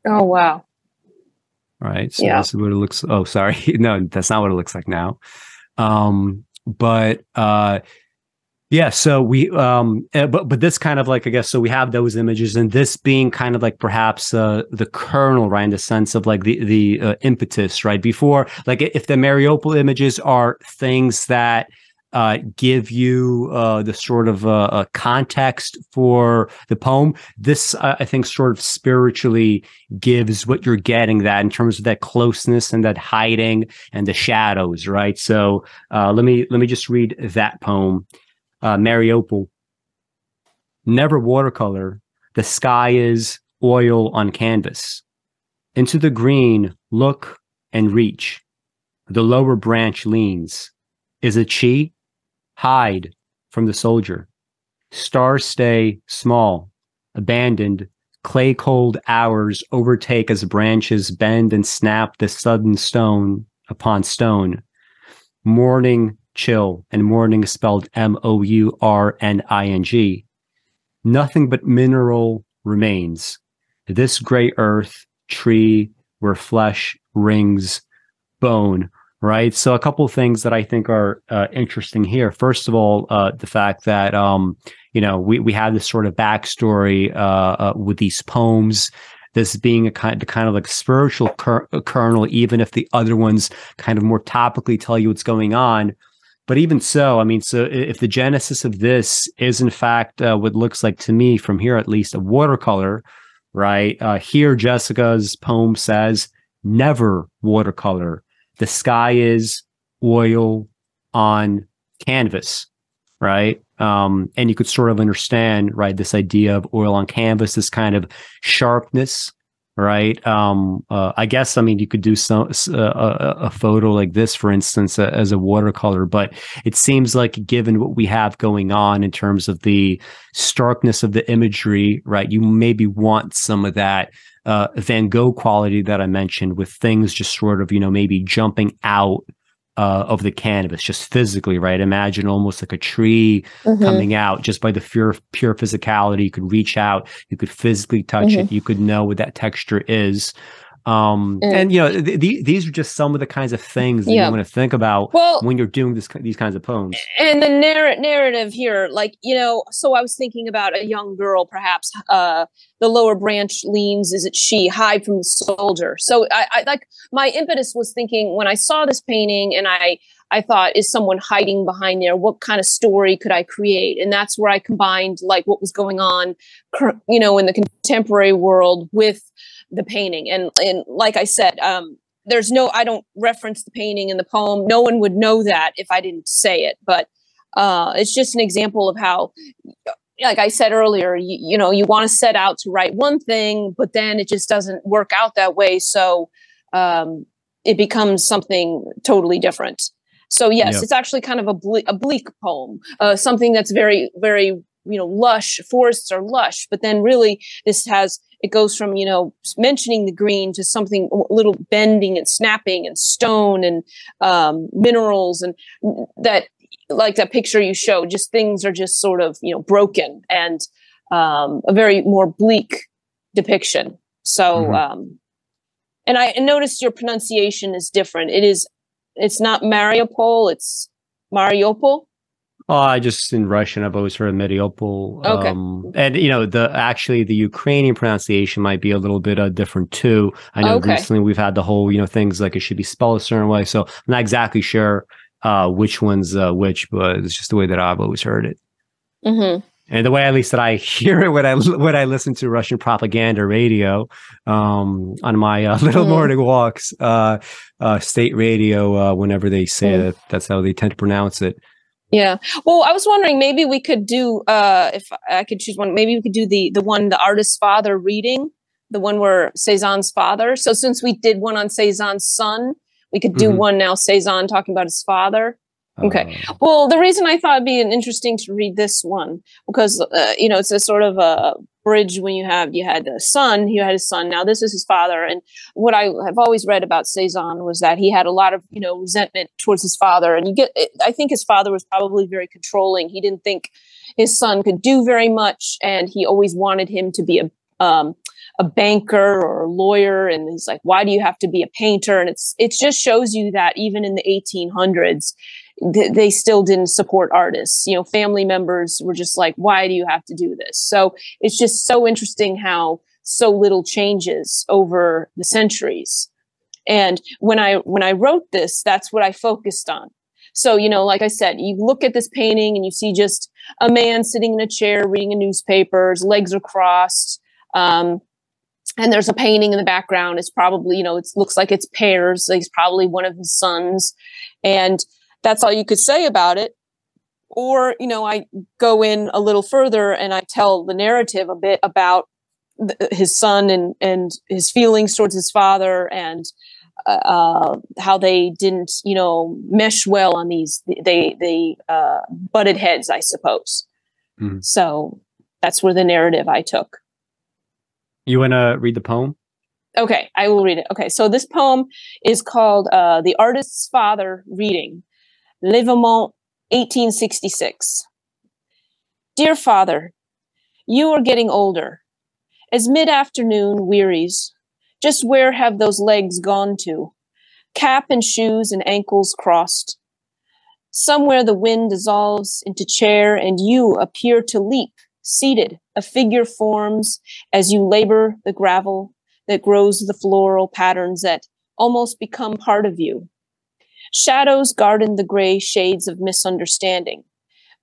Oh wow! All right, so yeah. this is what it looks. Oh, sorry, no, that's not what it looks like now. Um, but uh, yeah, so we um, eh, but but this kind of like I guess so we have those images, and this being kind of like perhaps uh, the kernel, right, in the sense of like the the uh, impetus, right? Before, like if the Mariupol images are things that uh, give you uh, the sort of uh, context for the poem. This, I think, sort of spiritually gives what you're getting that in terms of that closeness and that hiding and the shadows, right? So uh, let me let me just read that poem, uh, Mariupol. Never watercolor. The sky is oil on canvas. Into the green, look and reach. The lower branch leans. Is it she? Hide from the soldier. Stars stay small, abandoned. Clay cold hours overtake as branches bend and snap the sudden stone upon stone. Morning chill, and morning spelled M O U R N I N G. Nothing but mineral remains. This gray earth, tree where flesh rings bone right? So a couple of things that I think are uh, interesting here. First of all, uh, the fact that um, you know we we have this sort of backstory uh, uh with these poems. This being a kind, the kind of like spiritual cur- kernel, even if the other ones kind of more topically tell you what's going on. But even so, I mean, so if the genesis of this is in fact uh, what looks like to me from here at least a watercolor, right? Uh, here, Jessica's poem says, "Never watercolor." The sky is oil on canvas, right? Um, and you could sort of understand, right, this idea of oil on canvas, this kind of sharpness, right? Um, uh, I guess I mean you could do some uh, a, a, photo like this, for instance, uh, as a watercolor, but it seems like given what we have going on in terms of the starkness of the imagery, right? You maybe want some of that uh, Van Gogh quality that I mentioned, with things just sort of you know maybe jumping out uh, of the canvas, just physically, right? Imagine almost like a tree mm-hmm. coming out just by the pure pure physicality. You could reach out, you could physically touch mm-hmm. it, you could know what that texture is. Um, mm. and you know, th- th- these are just some of the kinds of things that yeah. you want to think about well, when you're doing this these kinds of poems. And the narr- narrative here, like you know, so I was thinking about a young girl, perhaps uh, the lower branch leans, is it she hide from the soldier? So I, I like my impetus was thinking when I saw this painting, and I I thought, is someone hiding behind there? What kind of story could I create? And that's where I combined like what was going on, you know, in the contemporary world with the painting. And and like I said, um, there's no I don't reference the painting in the poem. No one would know that if I didn't say it. But uh, it's just an example of how like I said earlier, you, you know, you want to set out to write one thing, but then it just doesn't work out that way. So um, it becomes something totally different. So yes, yep. it's actually kind of a, ble- a bleak poem, uh, something that's very, very, you know, lush. Forests are lush, but then really this has it goes from you know mentioning the green to something a little bending and snapping and stone and um, minerals and that like that picture you showed just things are just sort of you know broken and um, a very more bleak depiction. So mm-hmm. um, and i noticed your pronunciation is different. It is it's not mariupol it's mariupol Oh, I just in Russian, I've always heard Mariupol. Okay. Um, and you know, the actually the Ukrainian pronunciation might be a little bit uh, different too. I know okay. recently we've had the whole, you know, things like it should be spelled a certain way. So I'm not exactly sure uh, which one's uh, which, but it's just the way that I've always heard it. Mm-hmm. And the way, at least, that I hear it when I when I listen to Russian propaganda radio um, on my uh, little mm. morning walks, uh, uh, state radio, uh, whenever they say mm. it, that's how they tend to pronounce it. Yeah. Well, I was wondering maybe we could do uh if I could choose one, maybe we could do the the one the artist's father reading, the one where Cezanne's father. So since we did one on Cezanne's son, we could do mm-hmm. one now Cezanne talking about his father. Okay. Uh, well, the reason I thought it'd be an interesting to read this one because uh, you know it's a sort of a bridge when you have you had a son, you had a son. Now this is his father, and what I have always read about Cezanne was that he had a lot of you know resentment towards his father, and you get. I think his father was probably very controlling. He didn't think his son could do very much, and he always wanted him to be a um, a banker or a lawyer and he's like why do you have to be a painter and it's it just shows you that even in the 1800s they still didn't support artists. You know, family members were just like, why do you have to do this? So it's just so interesting how so little changes over the centuries. And when I when I wrote this, that's what I focused on. So, you know, like I said, you look at this painting and you see just a man sitting in a chair reading a newspaper, his legs are crossed. Um, and there's a painting in the background. It's probably, you know, it looks like it's pears. He's probably one of his sons. And that's all you could say about it. Or you know i go in a little further and i tell the narrative a bit about th- his son and and his feelings towards his father and uh, how they didn't you know mesh well on these they they uh, butted heads i suppose. Mm-hmm. so that's where the narrative i took. You want to read the poem? Okay i will read it. Okay so this poem is called uh, the artist's father reading L'Événement, 1866. Dear Father, you are getting older. As mid afternoon wearies, just where have those legs gone to? Cap and shoes and ankles crossed. Somewhere the wind dissolves into chair and you appear to leap, seated, a figure forms as you labor the gravel that grows the floral patterns that almost become part of you. Shadows garden the gray shades of misunderstanding.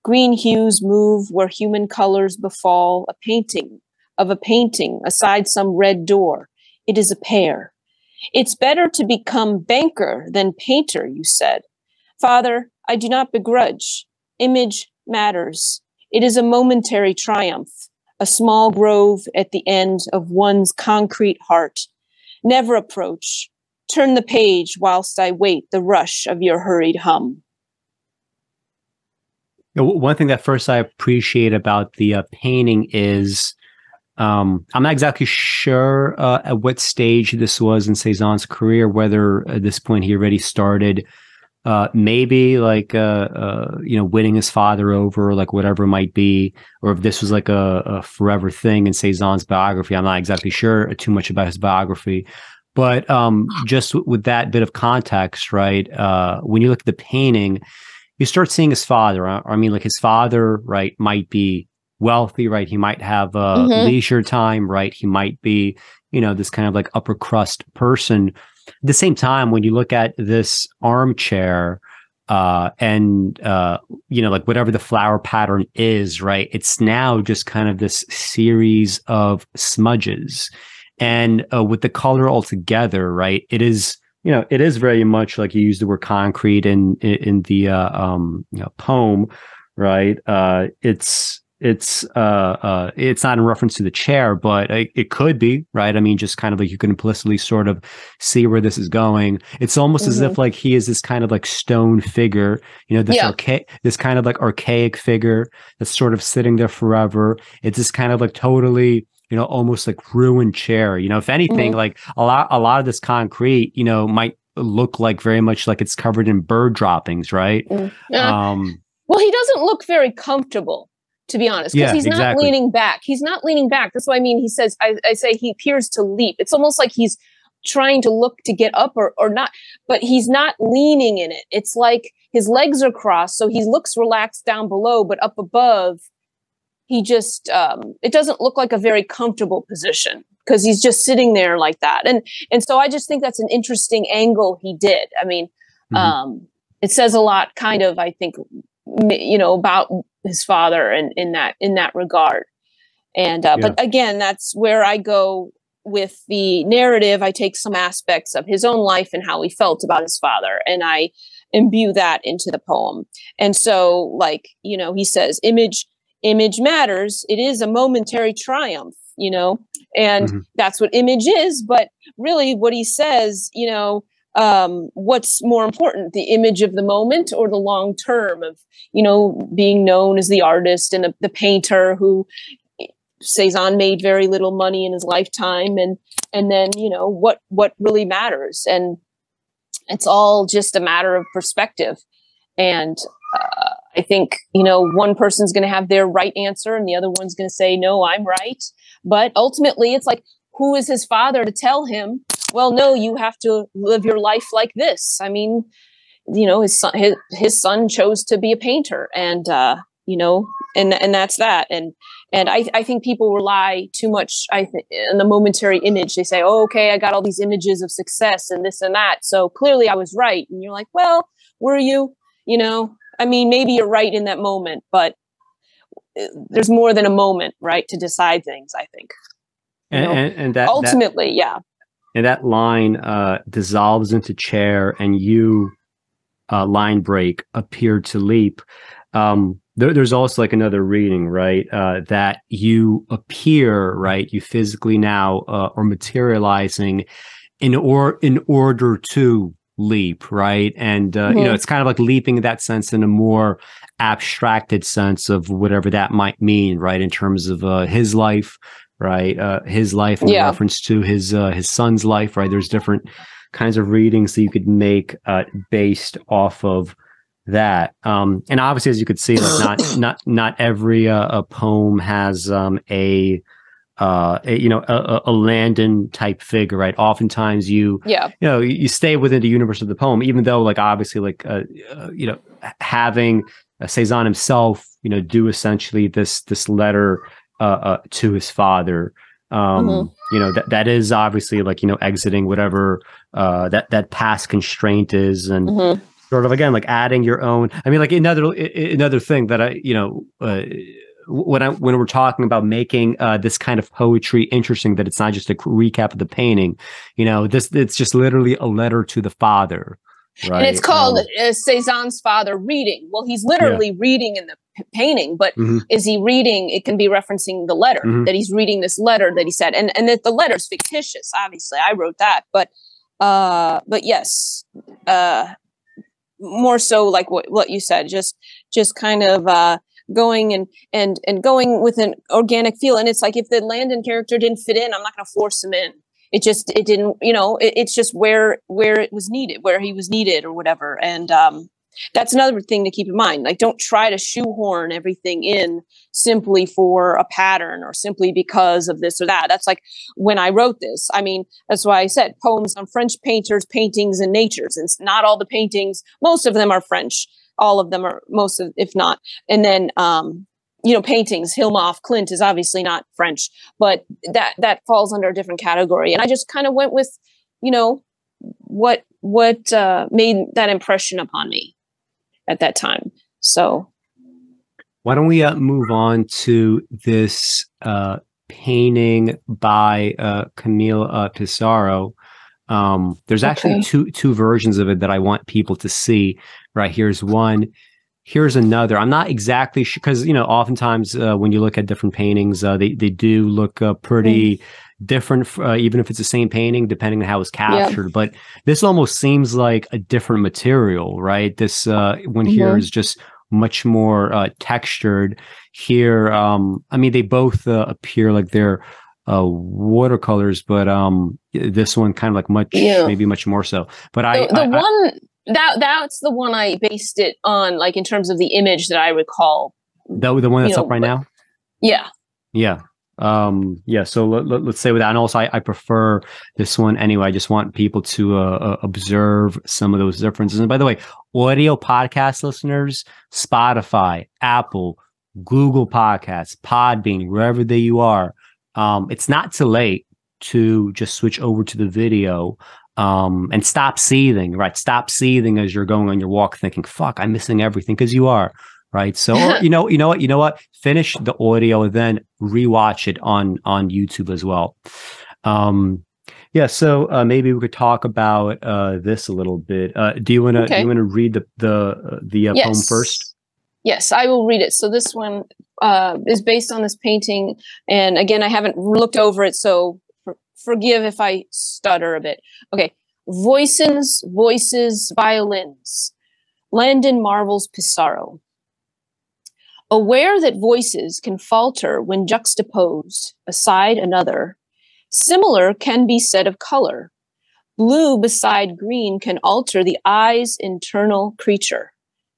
Green hues move where human colors befall a painting of a painting aside some red door. It is a pair. It's better to become banker than painter, you said. Father, I do not begrudge. Image matters. It is a momentary triumph, a small grove at the end of one's concrete heart. Never approach. Turn the page whilst I wait the rush of your hurried hum. You know, one thing that first I appreciate about the uh, painting is um, I'm not exactly sure uh, at what stage this was in Cezanne's career, whether at this point he already started uh, maybe like uh, uh, you know winning his father over, like whatever it might be, or if this was like a, a forever thing in Cezanne's biography. I'm not exactly sure too much about his biography, but um, just w- with that bit of context, right? Uh, when you look at the painting, you start seeing his father. I, I mean, like his father, right, might be wealthy, right? He might have uh, mm-hmm. leisure time, right? He might be, you know, this kind of like upper crust person at the same time, when you look at this armchair, uh, and uh, you know, like whatever the flower pattern is, right? It's now just kind of this series of smudges, and uh, with the color altogether, right? It is, you know, it is very much like you use the word concrete in in, the uh, um, you know, poem, right? Uh, it's it's uh, uh, it's not in reference to the chair, but it, it, could be, right? I mean, just kind of like you can implicitly sort of see where this is going. It's almost mm-hmm. as if mm-hmm. like he is this kind of like stone figure, you know, this yeah. archaic, this kind of like archaic figure that's sort of sitting there forever. It's this kind of like totally, you know, almost like ruined chair. You know, if anything, mm-hmm. like a lot, a lot of this concrete, you know, might look like very much like it's covered in bird droppings, right? Mm. Yeah. Um, well, he doesn't look very comfortable to be honest, because yeah, he's not leaning back. He's not leaning back. That's what I mean. He says, I, I, say he appears to leap. It's almost like he's trying to look to get up or, or not, but he's not leaning in it. It's like his legs are crossed. So he looks relaxed down below, but up above, he just, um, it doesn't look like a very comfortable position because he's just sitting there like that. And, and so I just think that's an interesting angle he did. I mean, mm-hmm. um, it says a lot kind of, I think, you know, about his father and in that in that regard and uh, yeah. but again that's where i go with the narrative i take some aspects of his own life and how he felt about his father and i imbue that into the poem and so like you know he says image image matters it is a momentary triumph you know? And mm-hmm. that's what image is but really what he says you know um, what's more important the image of the moment or the long term of you know being known as the artist and a, the painter who Cezanne made very little money in his lifetime and and then you know what what really matters. And it's all just a matter of perspective. And uh, I think you know one person's going to have their right answer and the other one's going to say no I'm right but ultimately it's like who is his father to tell him well, no, you have to live your life like this. I mean, you know, his son, his, his son chose to be a painter and, uh, you know, and, and that's that. And, and I, I think people rely too much, I think, in the momentary image. They say, oh, okay, I got all these images of success and this and that. So clearly I was right. And you're like, well, were you, you know, I mean, maybe you're right in that moment, but uh, there's more than a moment, right, to decide things, I think. And, and, and, that ultimately, that, yeah and that line uh, dissolves into chair, and you uh, line break appear to leap. Um, there, there's also like another reading, right? Uh, that you appear, right? You physically now uh, are materializing in or in order to leap, right? And uh, mm-hmm. you know, mm-hmm. it's kind of like leaping in that sense in a more abstracted sense of whatever that might mean, right? In terms of uh, his life, right? Uh, his life in yeah. reference to his uh, his son's life, right? There's different kinds of readings that you could make uh, based off of that. Um, and obviously, as you could see, like not not not every uh, a poem has um, a uh, a, you know, a, a, Landon type figure, right? Oftentimes you, yeah, you know, you stay within the universe of the poem, even though, like, obviously, like, uh, uh, you know, having uh, Cezanne himself, you know, do essentially this this letter uh, uh, to his father. Um, mm-hmm. You know that that is obviously like you know exiting whatever uh, that that past constraint is, and mm-hmm. sort of again like adding your own. I mean, like another another thing that I you know uh, when I when we're talking about making uh, this kind of poetry interesting, that it's not just a recap of the painting. You know, this it's just literally a letter to the father. Right. And it's called um, uh, Cezanne's father reading. Well, he's literally yeah. reading in the p- painting, but mm-hmm. is he reading? It can be referencing the letter mm-hmm. that he's reading this letter that he said, and and that the letter's fictitious. Obviously, I wrote that, but uh, but yes, uh, more so like what what you said, just just kind of uh going and and and going with an organic feel. And it's like if the Landon character didn't fit in, I'm not going to force him in. It just it didn't you know it, it's just where where it was needed where he was needed or whatever. And um that's another thing to keep in mind. Like don't try to shoehorn everything in simply for a pattern or simply because of this or that. That's like when i wrote this i mean that's why i said poems on french painters paintings and natures. And not all the paintings. Most of them are french all of them are most of if not and then um you know paintings Hilma Klint is obviously not French, but that that falls under a different category. And I just kind of went with you know what what uh, made that impression upon me at that time. So why don't we uh, move on to this uh, painting by uh, Camille uh, Pissarro? Um, there's actually okay. two two versions of it that I want people to see. Right here's one here's another i'm not exactly sure because you know oftentimes uh, when you look at different paintings uh, they, they do look uh, pretty mm. different uh, even if it's the same painting depending on how it's captured yeah. but this almost seems like a different material right this uh, one mm-hmm. here is just much more uh, textured here um, i mean they both appear like they're watercolors but um, this one kind of like much yeah. maybe much more so but the, i the I, one I, that that's the one I based it on, like in terms of the image that I recall. That the one that's know, up right but, now. Yeah. Yeah. Um. Yeah. So let, let, us say with that, and also I, I prefer this one anyway. I just want people to uh, uh, observe some of those differences. And by the way, audio podcast listeners, Spotify, Apple, Google Podcasts, Podbean, wherever they you are, um, it's not too late to just switch over to the video um, and stop seething, right? Stop seething as you're going on your walk, thinking, "Fuck, I'm missing everything," because you are, right? So, or, you know, you know what, you know what? Finish the audio, then rewatch it on on YouTube as well. Um, yeah, so uh, maybe we could talk about uh, this a little bit. Uh, do you want to okay. do you want to read the the the uh, yes. poem first? Yes, I will read it. So this one uh, is based on this painting, and again, I haven't looked over it, so forgive if I stutter a bit. Okay. Voices, voices, violins. Landon marvels Pissarro. Aware that voices can falter when juxtaposed aside another, similar can be said of color. Blue beside green can alter the eye's internal creature.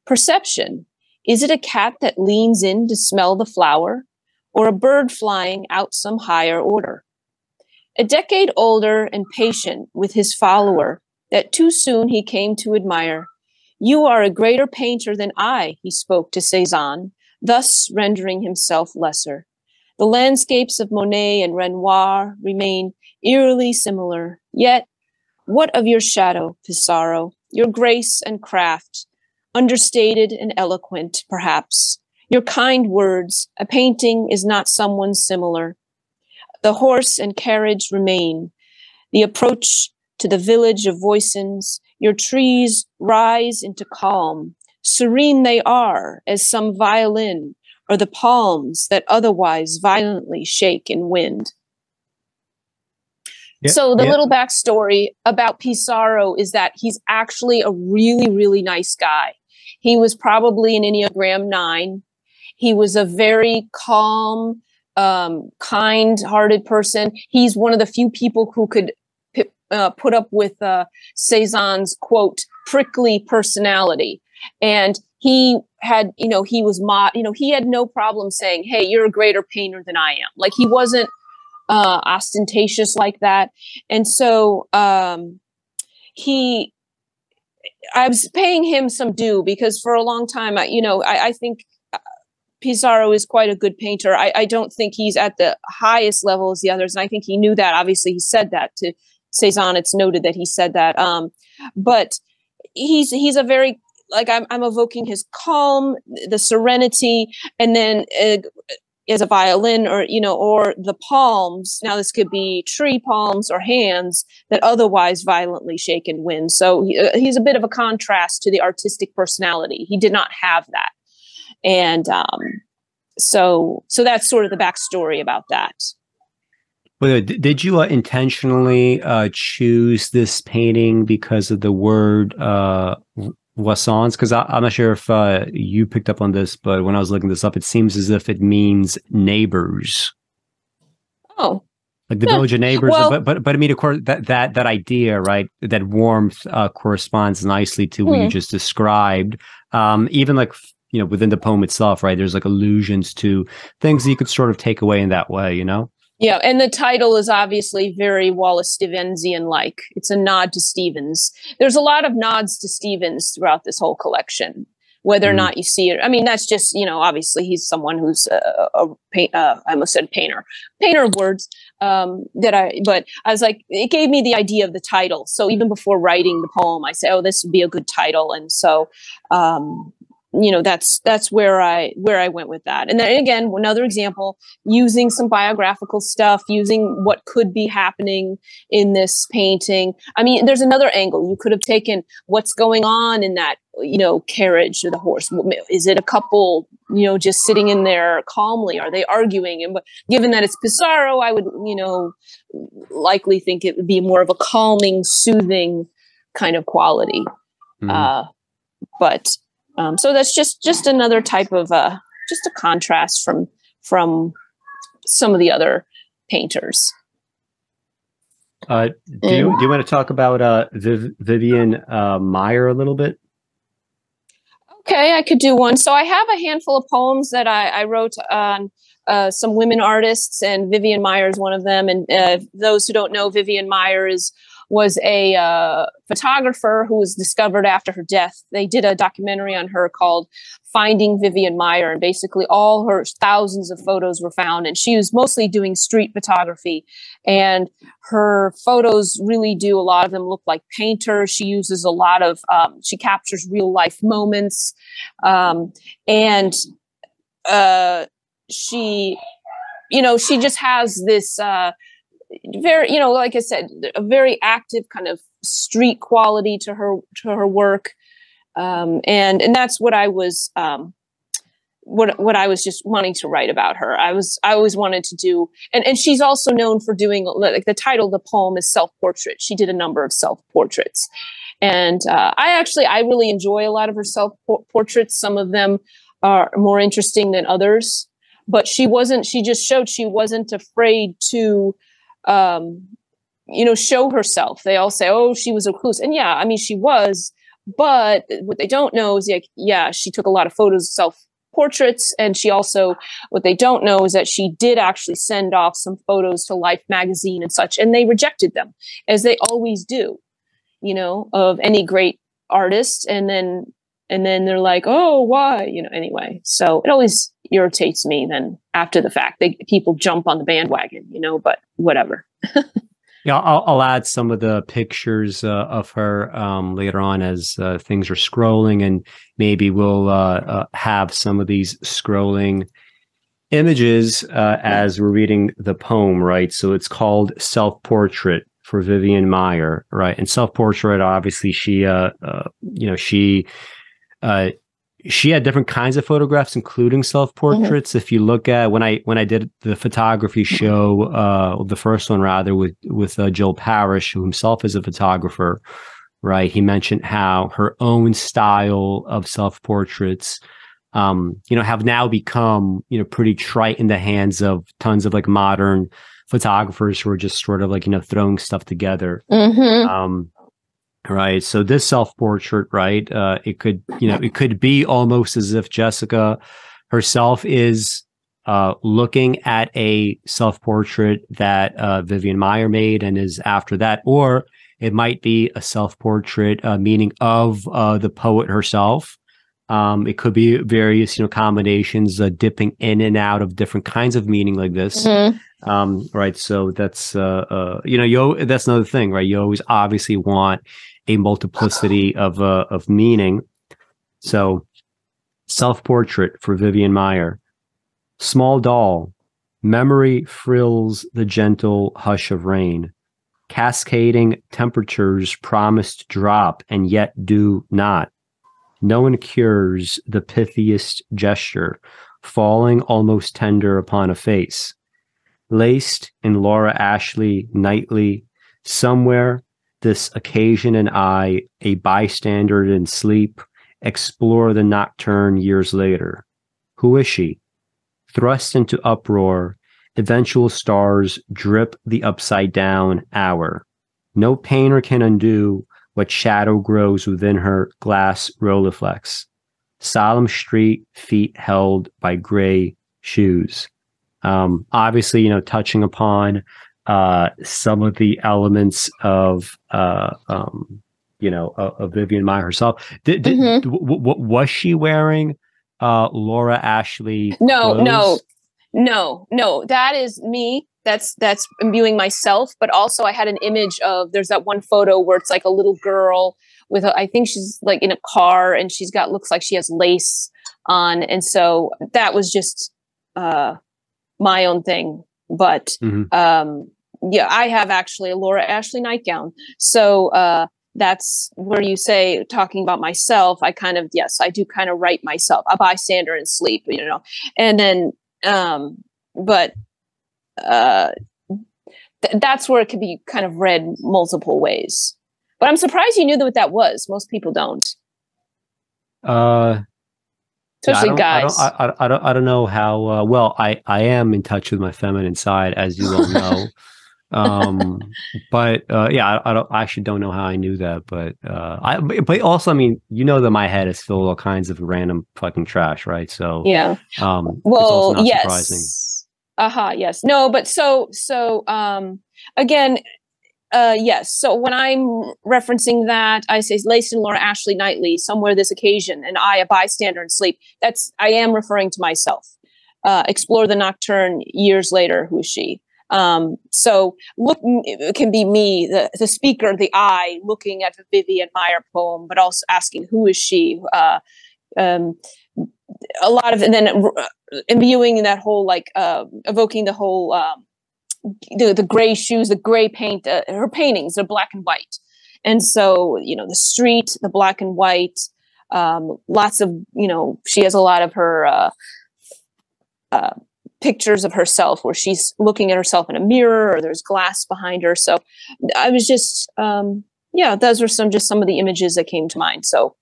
Perception. Is it a cat that leans in to smell the flower, or a bird flying out some higher order? A decade older and patient with his follower that too soon he came to admire. You are a greater painter than I, he spoke to Cezanne, thus rendering himself lesser. The landscapes of Monet and Renoir remain eerily similar. Yet, what of your shadow, Pissarro, your grace and craft, understated and eloquent, perhaps? Your kind words, a painting is not someone similar. The horse and carriage remain. The approach to the village of Voisins, your trees rise into calm. Serene they are as some violin or the palms that otherwise violently shake in wind. so the little backstory about Pissarro is that he's actually a really, really nice guy. He was probably an Enneagram nine. He was a very calm, um, kind-hearted person. He's one of the few people who could p- uh, put up with uh, Cezanne's quote prickly personality, and he had, you know, he was mo- you know, he had no problem saying, "Hey, you're a greater painter than I am." Like he wasn't uh, ostentatious like that, and so um, he. I was paying him some due because for a long time, I, you know, I, I think Pissarro is quite a good painter. I, I, don't think he's at the highest level as the others, and I think he knew that. Obviously, he said that to Cezanne. It's noted that he said that. Um, but he's he's a very like I'm, I'm evoking his calm, the serenity, and then uh, as a violin or you know or the palms now this could be tree palms or hands that otherwise violently shake and wind so he, uh, he's a bit of a contrast to the artistic personality he did not have that and um, so so that's sort of the backstory about that well, did you uh, intentionally uh, choose this painting because of the word uh, voisins? Because I'm not sure if uh, you picked up on this, but when I was looking this up, it seems as if it means neighbors. Oh, like the yeah. village of neighbors. Well, but but but I mean, of course, that that that idea, right? That warmth uh, corresponds nicely to what you hmm. just described. Um, even like you know within the poem itself, right? There's like allusions to things that you could sort of take away in that way, you know. Yeah, and the title is obviously very Wallace Stevensian like. It's a nod to Stevens. There's a lot of nods to Stevens throughout this whole collection. Whether or not you see it, I mean, that's just you know, obviously he's someone who's a, a paint. Uh, I almost said painter, painter of words. Um, that I, but I was like, it gave me the idea of the title. So even before writing the poem, I say, oh, this would be a good title. And so um, you know that's that's where i where i went with that. And then again another example using some biographical stuff using what could be happening in this painting. I mean there's another angle. You could have taken what's going on in that you know carriage or the horse. Is it a couple you know just sitting in there calmly? Are they arguing? And but given that it's pissarro i would you know likely think it would be more of a calming soothing kind of quality. Mm-hmm. uh, but um, so that's just just another type of uh, just a contrast from from some of the other painters. Uh, do you do you want to talk about uh, Viv- Vivian uh, Maier a little bit? Okay, I could do one. So I have a handful of poems that I, I wrote on uh, some women artists, and Vivian Maier is one of them. And uh, those who don't know, Vivian Maier is was a uh, photographer who was discovered after her death. They did a documentary on her called Finding Vivian Maier, and basically all her thousands of photos were found. And she was mostly doing street photography, and her photos really do a lot of them look like painters. She uses a lot of um, she captures real life moments, um, and uh, she, you know, she just has this. Uh, very you know like i said a very active kind of street quality to her to her work. Um, and and that's what i was um, what what i was just wanting to write about her. I was i always wanted to do and and she's also known for doing like the title of the poem is self portrait she did a number of self portraits and uh, i actually i really enjoy a lot of her self portraits some of them are more interesting than others. But she wasn't she just showed she wasn't afraid to um, you know, show herself. They all say, "Oh, she was a recluse," and yeah, I mean, she was. But what they don't know is, like, yeah, she took a lot of photos, of self portraits, and she also, what they don't know is that she did actually send off some photos to Life magazine and such, and they rejected them, as they always do, you know, of any great artist, and then and then they're like, "Oh, why?" You know. Anyway, so it always irritates me. Then after the fact, they people jump on the bandwagon, you know. But whatever. yeah, I'll, I'll, add some of the pictures uh, of her um, later on as uh, things are scrolling, and maybe we'll uh, uh have some of these scrolling images uh, as we're reading the poem. Right. So it's called Self Portrait for Vivian Maier, right? And self portrait, obviously, she, uh, uh, you know, she uh, she had different kinds of photographs, including self portraits. Mm-hmm. If you look at when I when I did the photography show, uh, the first one rather with with uh, Joel Parrish, who himself is a photographer, right? He mentioned how her own style of self portraits, um, you know, have now become you know pretty trite in the hands of tons of like modern photographers who are just sort of like you know throwing stuff together. Mm-hmm. Um, right? So this self-portrait right uh it could you know it could be almost as if jessica herself is uh looking at a self-portrait that uh vivian maier made and is after that or it might be a self-portrait uh, meaning of uh the poet herself. Um it could be various you know combinations uh, dipping in and out of different kinds of meaning like this. Mm-hmm. um right so that's uh, uh you know you that's another thing right? You always obviously want a multiplicity of uh, of meaning. So, self portrait for Vivian Maier, Small doll, memory frills the gentle hush of rain. Cascading temperatures promised drop and yet do not. No one cures the pithiest gesture, falling almost tender upon a face. Laced in Laura Ashley nightly, somewhere this occasion and I, a bystander in sleep, explore the nocturne years later. Who is she? Thrust into uproar, eventual stars drip the upside down hour. No painter can undo what shadow grows within her glass rolleiflex. Solemn street, feet held by gray shoes. Um, obviously, you know, touching upon uh, some of the elements of, uh, um, you know, of, of Vivian Maier herself. Did, did mm-hmm. w- w- was she wearing uh, Laura Ashley? No, clothes? no, no, no. That is me. That's that's imbuing myself, but also I had an image of there's that one photo where it's like a little girl with a, I think she's like in a car and she's got looks like she has lace on, and so that was just uh, my own thing. But mm-hmm. um, yeah, I have actually a Laura Ashley nightgown. So uh, that's where you say talking about myself. I kind of yes, I do kind of write myself a bystander in sleep, you know, and then um, but uh, th- that's where it could be kind of read multiple ways. But I'm surprised you knew what that was. Most people don't. Uh, especially yeah, I guys. I don't, I, I, I, don't, I don't know how uh, well I, I am in touch with my feminine side, as you all know. Um, but uh, yeah, I, I, don't. I actually don't know how I knew that, but uh, I. But also, I mean, you know that my head is filled with all kinds of random fucking trash, right? So yeah. Um, well, yes. Aha. Uh-huh, yes. No, but so so um again, uh, yes. So when I'm referencing that, I say Laced and Laura Ashley Knightley, somewhere this occasion, and I, a bystander in sleep. That's I am referring to myself. Uh, explore the nocturne years later. Who is she? Um, so look, can be me, the, the speaker, the I, looking at the Vivian Maier poem, but also asking who is she. Uh, um, a lot of, and then uh, imbuing that whole like uh, evoking the whole um, the, the gray shoes, the gray paint, uh, her paintings are black and white. And so, you know, the street, the black and white, um, lots of, you know, she has a lot of her uh, uh, pictures of herself where she's looking at herself in a mirror or there's glass behind her. So I was just, um, yeah, those were some, just some of the images that came to mind. So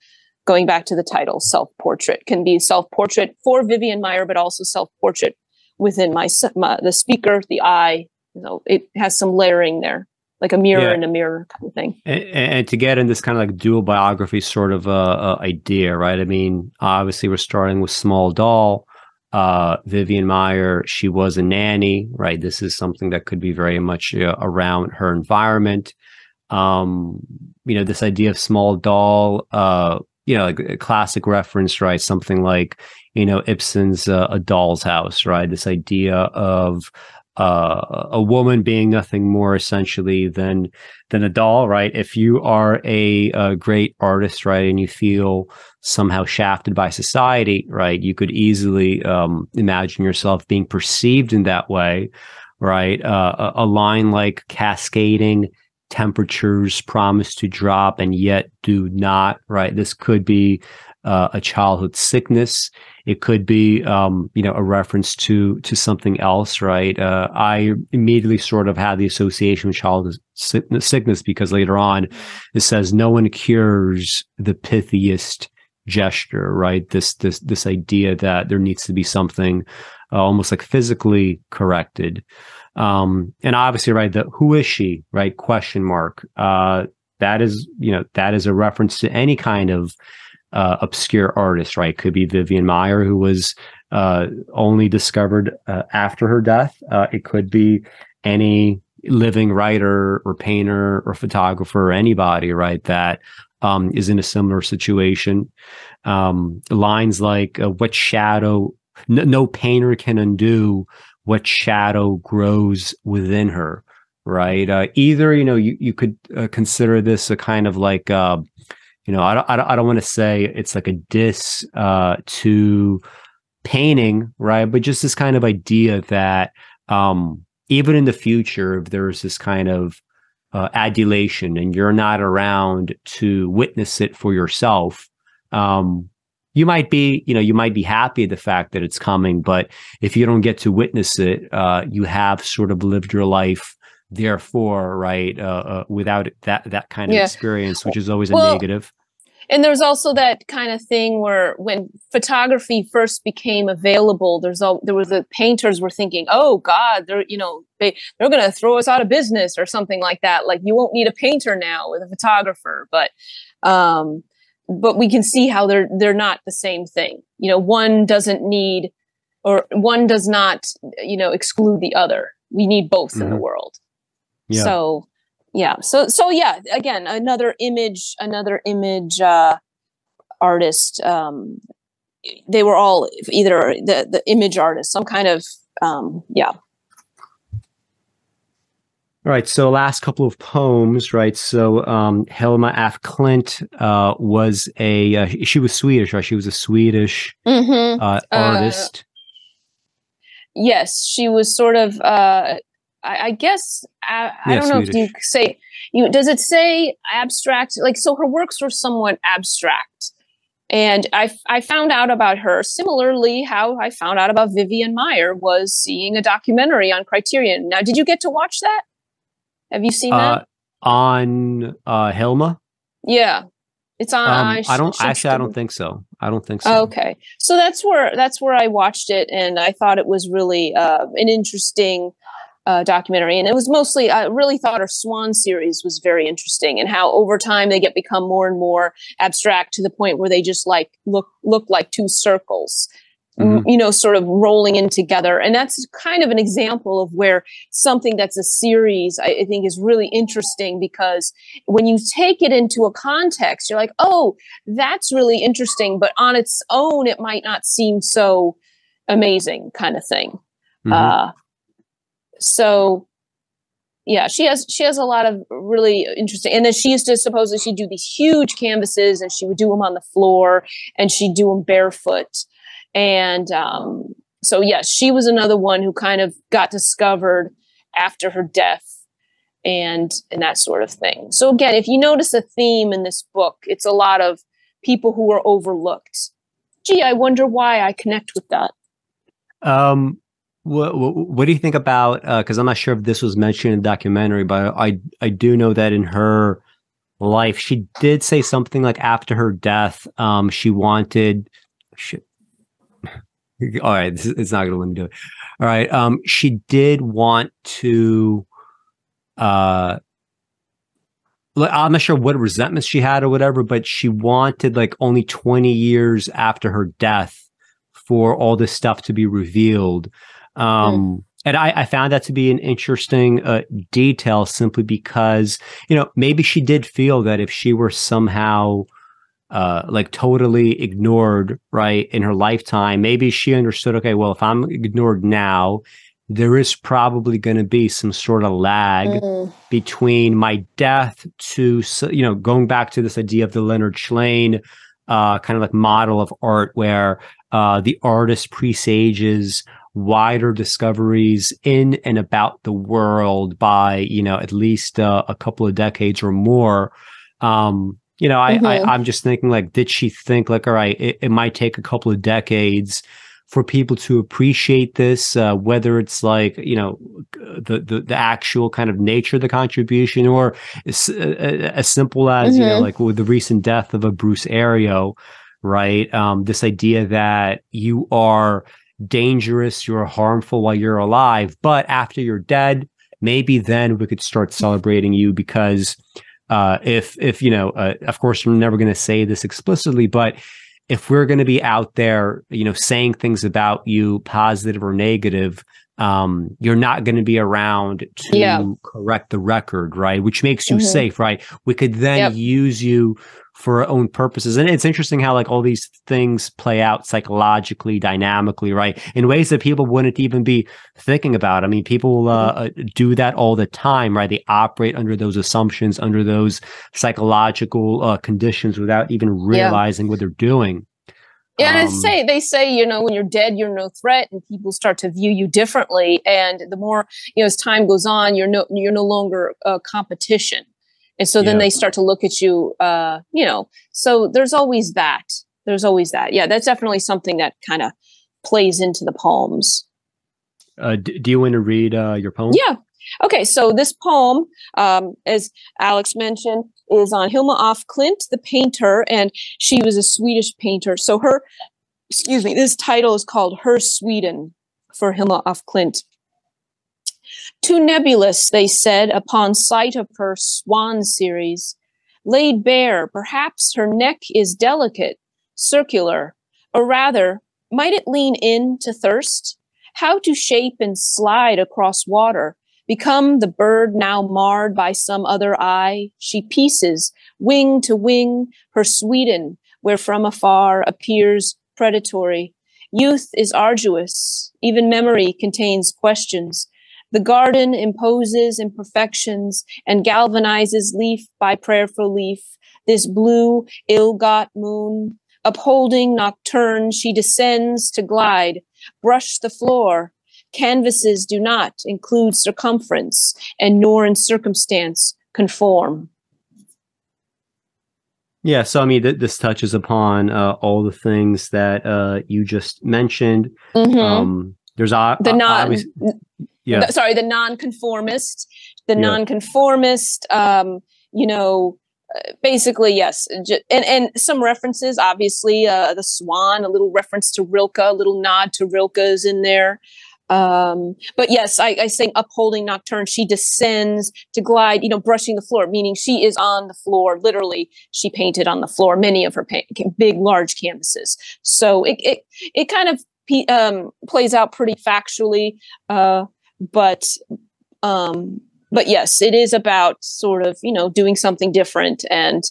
going back to the title, self portrait can be self portrait for Vivian Maier, but also self portrait within my, my, the speaker, the eye. you know, it has some layering there, like a mirror yeah. and a mirror kind of thing. And, and, to get in this kind of like dual biography sort of uh, uh, idea, right? I mean, obviously we're starting with Small Doll. Uh, Vivian Maier, she was a nanny, right? This is something that could be very much uh, around her environment. Um, you know, this idea of small doll, uh, you know, like a classic reference, right? Something like, you know, Ibsen's uh, A Doll's House, right? This idea of uh, a woman being nothing more essentially than than a doll, right? If you are a, a, great artist, right, and you feel somehow shafted by society, right, you could easily um, imagine yourself being perceived in that way, right? Uh, a, a line like cascading temperatures promise to drop and yet do not, right? This could be uh, a childhood sickness. It could be, um, you know, a reference to to something else, right? Uh, I immediately sort of had the association with childhood sickness because later on it says no one cures the pithiest gesture, right? This this this idea that there needs to be something uh, almost like physically corrected. Um, and obviously, right, the who is she, right? Question mark. Uh, that is, you know, that is a reference to any kind of uh, obscure artist, right? Could be Vivian Maier, who was uh, only discovered uh, after her death. Uh, it could be any living writer or painter or photographer or anybody, right? That um, is in a similar situation. Um, lines like uh, "What shadow? No, no painter can undo what shadow grows within her." Right. Uh, either you know you you could consider this a kind of like you know, I don't, I don't, I don't want to say it's like a diss uh, to painting, right? But just this kind of idea that um, even in the future, if there's this kind of uh, adulation and you're not around to witness it for yourself, um, you might be, you know, you might be happy at the fact that it's coming, but if you don't get to witness it, uh, you have sort of lived your life therefore, right, uh, uh, without that that kind of yeah. experience, which is always a well, negative. And there's also that kind of thing where when photography first became available, there's all there was the painters were thinking, oh God, they're you know they they're gonna throw us out of business or something like that. Like you won't need a painter now with a photographer, but um, but we can see how they're they're not the same thing. You know, one doesn't need or one does not you know exclude the other. We need both mm-hmm. in the mm-hmm. world. Yeah. So yeah. So so yeah, again, another image, another image uh artist. Um they were all either the the image artist, some kind of um yeah. All right, so last couple of poems, right? So um, Hilma af Klint uh, was a uh, she was Swedish, right? She was a Swedish mm-hmm. uh, artist. yes, she was sort of uh, I, I guess I, I don't know Swedish. if you say you does it say abstract like so her works were somewhat abstract and I, I found out about her similarly how I found out about Vivian Maier was seeing a documentary on Criterion. Now, did you get to watch that? Have you seen uh, that on uh, Hilma? Yeah, it's on. Um, I, I, don't actually. I don't think so. I don't think so. Okay, so that's where that's where I watched it, and I thought it was really uh, an interesting uh, documentary, and it was mostly I really thought her Swan series was very interesting, and how over time they get become more and more abstract to the point where they just like look look like two circles. Mm-hmm. you know sort of rolling in together and that's kind of an example of where something that's a series I, I think is really interesting because when you take it into a context you're like oh that's really interesting but on its own it might not seem so amazing kind of thing mm-hmm. uh, so yeah she has she has a lot of really interesting and then she used to supposedly she'd do these huge canvases and she would do them on the floor and she'd do them barefoot. And um, so yes she was another one who kind of got discovered after her death and and that sort of thing. So again if you notice a theme in this book it's a lot of people who are overlooked. Gee i wonder why i connect with that. Um what, what, what do you think about? Because uh, I'm not sure if this was mentioned in the documentary, but I I do know that in her life she did say something like after her death, um, she wanted. Shit. All right, this, it's not going to let me do it. All right, um, she did want to. Uh, I'm not sure what resentments she had or whatever, but she wanted like only 20 years after her death for all this stuff to be revealed. Um, mm. And I, I, found that to be an interesting uh, detail simply because, you know, maybe she did feel that if she were somehow uh, like totally ignored, right, in her lifetime, maybe she understood, okay, well, if I'm ignored now, there is probably going to be some sort of lag mm. between my death to, you know, going back to this idea of the Leonard Shlain uh, kind of like model of art where uh, the artist presages wider discoveries in and about the world by you know at least uh, a couple of decades or more um you know I, mm-hmm. I am just thinking like did she think like all right it, it, might take a couple of decades for people to appreciate this uh, whether it's like you know the, the, the actual kind of nature of the contribution or as, uh, as simple as mm-hmm. you know mm-hmm. like with the recent death of a bruce ario right um this idea that you are dangerous, you're harmful while you're alive. But after you're dead, maybe then we could start celebrating you because uh, if if you know, uh, of course, we're never going to say this explicitly, but if we're going to be out there, you know, saying things about you, positive or negative, um, you're not going to be around to yeah. correct the record, right? Which makes you mm-hmm. safe, right? We could then yep. use you for our own purposes. And it's interesting how like all these things play out psychologically, dynamically, right? In ways that people wouldn't even be thinking about. I mean, people uh, mm-hmm. uh, do that all the time, right? They operate under those assumptions, under those psychological uh, conditions without even realizing yeah. what they're doing. Yeah, um, they say they say you know when you're dead, you're no threat, and people start to view you differently. And the more you know, as time goes on, you're no you're no longer a competition, and so then yeah. they start to look at you. Uh, you know, so there's always that. There's always that. Yeah, that's definitely something that kind of plays into the poems. Uh, d- do you want to read uh, your poem? Yeah. Okay, so this poem, um, as Alex mentioned, is on Hilma af Klint, the painter, and she was a Swedish painter. So her, excuse me, this title is called Her Sweden for Hilma af Klint. Too nebulous, they said, upon sight of her swan series. Laid bare, perhaps her neck is delicate, circular, or rather, might it lean in to thirst? How to shape and slide across water, Become the bird now marred by some other eye, she pieces, wing to wing, her Sweden, where from afar appears predatory. Youth is arduous, even memory contains questions. The garden imposes imperfections and galvanizes leaf by prayerful leaf. This blue, ill got moon, upholding nocturne, she descends to glide, brush the floor, Canvases do not include circumference and nor in circumstance conform. Yeah, so I mean, th- this touches upon uh, all the things that uh, you just mentioned. Mm-hmm. Um, there's o- the non, yeah. sorry, the nonconformist, the yeah. nonconformist. Um, you know, uh, basically, yes, and and some references. Obviously, uh, the swan, a little reference to Rilke, a little nod to Rilke is in there. Um, but yes, I, I sing upholding nocturne. She descends to glide, you know, brushing the floor, meaning she is on the floor. Literally, she painted on the floor many of her pa- big, large canvases. So it it it kind of um, plays out pretty factually, uh, but um, but yes, it is about sort of you know doing something different and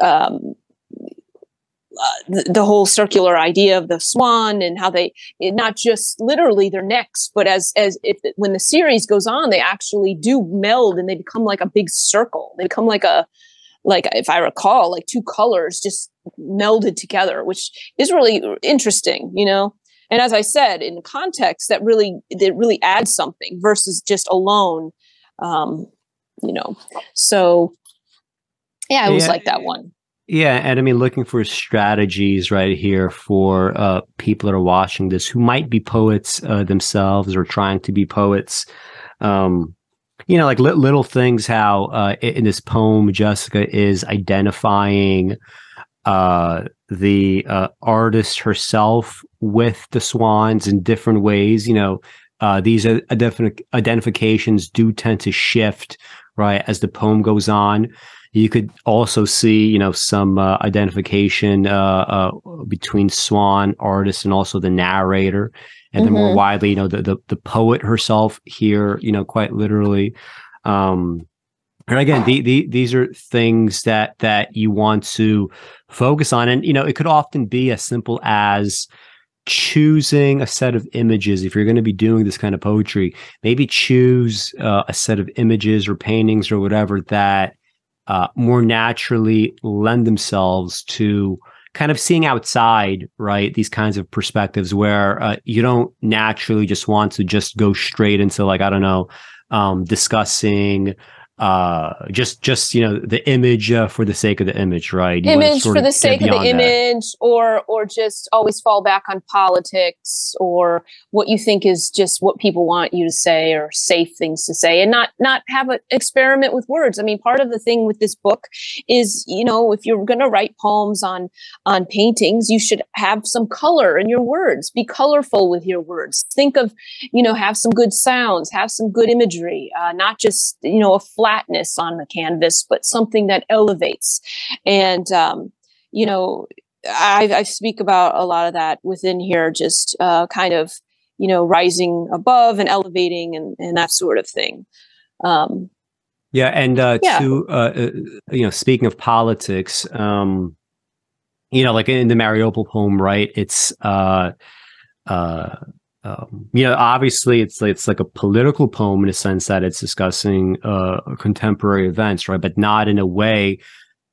um, uh, the, the, whole circular idea of the swan and how they not just literally their necks but as as if when the series goes on they actually do meld and they become like a big circle. They become like a like if i recall like two colors just melded together which is really interesting you know and as i said in context that really that really adds something versus just alone um you know so yeah it was like that one yeah, and I mean, looking for strategies right here for uh, people that are watching this who might be poets uh, themselves or trying to be poets. Um, you know, like li- little things. How uh, in this poem, Jessica is identifying uh, the uh, artist herself with the swans in different ways. You know, uh, these identif- identifications do tend to shift right as the poem goes on. You could also see, you know, some uh, identification uh, uh, between Swan artist and also the narrator, and mm-hmm. then more widely, you know, the, the, the poet herself here, you know, quite literally. Um, and again, the, the, these are things that that you want to focus on, and you know, it could often be as simple as choosing a set of images if you're going to be doing this kind of poetry maybe choose uh, a set of images or paintings or whatever that uh, more naturally lend themselves to kind of seeing outside, right? These kinds of perspectives where uh, you don't naturally just want to just go straight into like I don't know, um, discussing uh just just you know the image uh, for the sake of the image right? You image for the sake of the that. image or or just always fall back on politics or what you think is just what people want you to say or safe things to say and not not have an experiment with words. I mean part of the thing with this book is you know if you're going to write poems on on paintings you should have some color in your words. Be colorful with your words. Think of you know have some good sounds have some good imagery uh, not just you know a flatness on the canvas, but something that elevates. And, um, you know, I, I, speak about a lot of that within here, just uh, kind of, you know, rising above and elevating and, and that sort of thing. Um, yeah, and uh, yeah. to uh, uh, you know, speaking of politics, um, you know, like in the Mariupol poem, right? It's uh, uh, um, you know, obviously it's it's like a political poem in a sense that it's discussing uh, contemporary events, right? But not in a way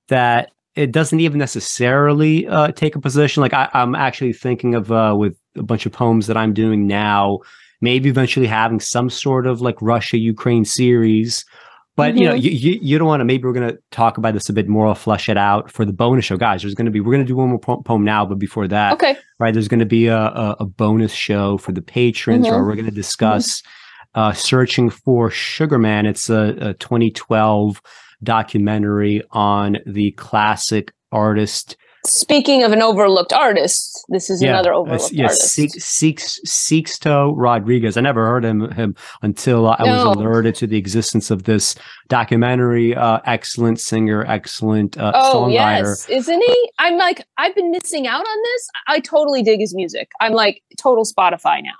that it doesn't even necessarily uh, take a position. Like I, am actually thinking of uh, with a bunch of poems that I'm doing now, maybe eventually having some sort of like Russia Ukraine series. But mm-hmm. you know, mm-hmm. you, you, you don't want to. Maybe we're going to talk about this a bit more. I'll flesh it out for the bonus show, guys. There's going to be we're going to do one more poem now, but before that, okay, right? There's going to be a, a, a, bonus show for the patrons, mm-hmm. where we're going to discuss mm-hmm. uh, searching for Sugarman. It's a, a 2012 documentary on the classic artist. Speaking of an overlooked artist, this is yeah, another overlooked uh, yeah, artist. Six, Sixto Rodriguez. I never heard him, him until I no. was alerted to the existence of this documentary. Uh, excellent singer, excellent uh, oh, songwriter. Yes. Isn't he? I'm like, I've been missing out on this. I totally dig his music. I'm like total Spotify now.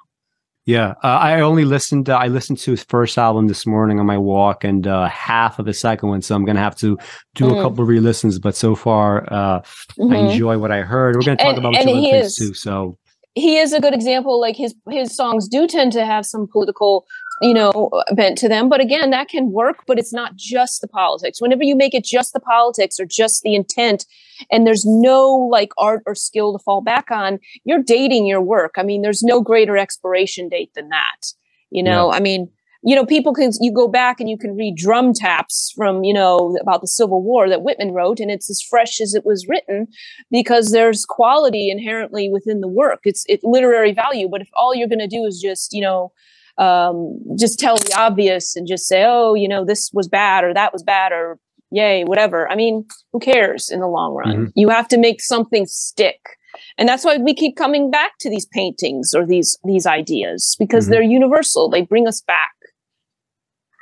Yeah, uh, I only listened. Uh, I listened to his first album this morning on my walk, and uh, half of the second one. So I'm gonna have to do mm. a couple of re-listens. But so far, uh, mm-hmm. I enjoy what I heard. We're gonna talk and, about and things too. So he is a good example. Like his his songs do tend to have some political you know, bent to them. But again, that can work, but it's not just the politics. Whenever you make it just the politics or just the intent, and there's no like art or skill to fall back on, you're dating your work. I mean, there's no greater expiration date than that. You know, yeah. I mean, you know, people can, you go back and you can read drum taps from, you know, about the Civil War that Whitman wrote, and it's as fresh as it was written because there's quality inherently within the work. It's, it literary value. But if all you're going to do is just, you know, um, just tell the obvious and just say, oh, you know, this was bad or that was bad or yay, whatever. I mean, who cares in the long run? Mm-hmm. You have to make something stick. And that's why we keep coming back to these paintings or these these ideas because mm-hmm. they're universal. They bring us back.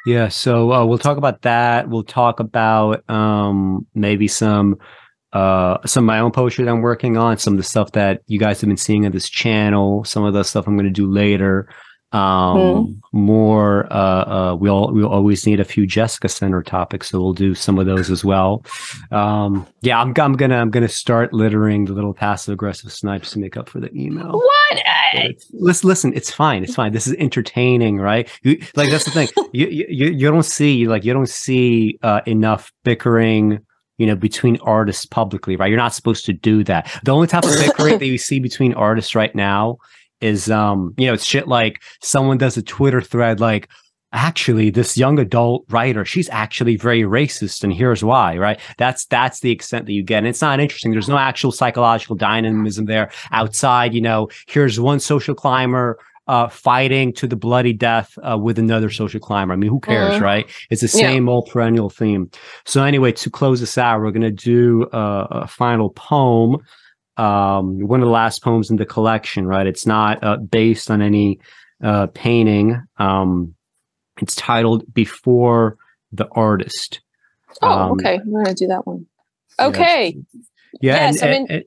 Yeah, so uh, we'll talk about that. We'll talk about um, maybe some uh, some of my own poetry that I'm working on, some of the stuff that you guys have been seeing on this channel, some of the stuff I'm going to do later um mm. more uh, uh we'll we'll always need a few jessica center topics so we'll do some of those as well um yeah i'm, I'm gonna i'm gonna start littering the little passive aggressive snipes to make up for the email what listen listen it's fine it's fine this is entertaining right you, like that's the thing you, you you don't see like you don't see uh enough bickering you know, between artists publicly, right? You're not supposed to do that. The only type of bickering that you see between artists right now is um you know it's shit like someone does a twitter thread like actually this young adult writer she's actually very racist and here's why right that's that's the extent that you get and it's not interesting there's no actual psychological dynamism there outside you know here's one social climber uh, fighting to the bloody death uh, with another social climber. I mean, who cares, mm-hmm. right? It's the same yeah. old perennial theme. So anyway, to close this out, we're going to do a, a final poem um, one of the last poems in the collection, right? It's not uh, based on any uh, painting. Um, it's titled Before the Artist. Oh, um, okay. I'm going to do that one. Okay. Yeah. Yes, and, I mean, and,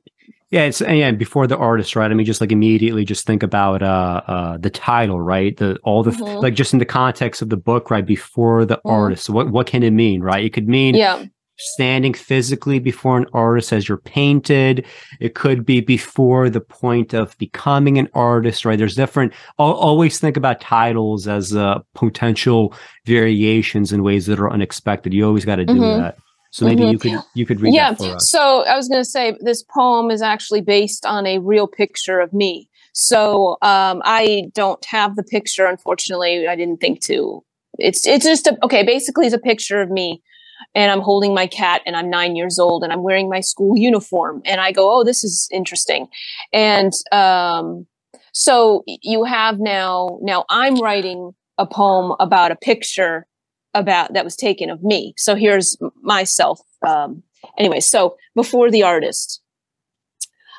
yeah, it's yeah, before the artist, right? I mean, just like immediately just think about uh uh the title, right? The all the mm-hmm. like just in the context of the book, right? Before the mm-hmm. artist. So what what can it mean, right? It could mean yeah standing physically before an artist as you're painted. It could be before the point of becoming an artist, right? There's different, I'll always think about titles as uh, potential variations in ways that are unexpected. You always got to do mm-hmm. that. So maybe mm-hmm. you could you could read yeah. So I was going to say this poem is actually based on a real picture of me. So um, I don't have the picture, unfortunately. I didn't think to. It's it's just a, okay. Basically, it's a picture of me and I'm holding my cat and I'm nine years old and I'm wearing my school uniform and I go, oh, this is interesting. And um, so you have now, now I'm writing a poem about a picture about that was taken of me. So here's myself. Um, anyway, so before the artist,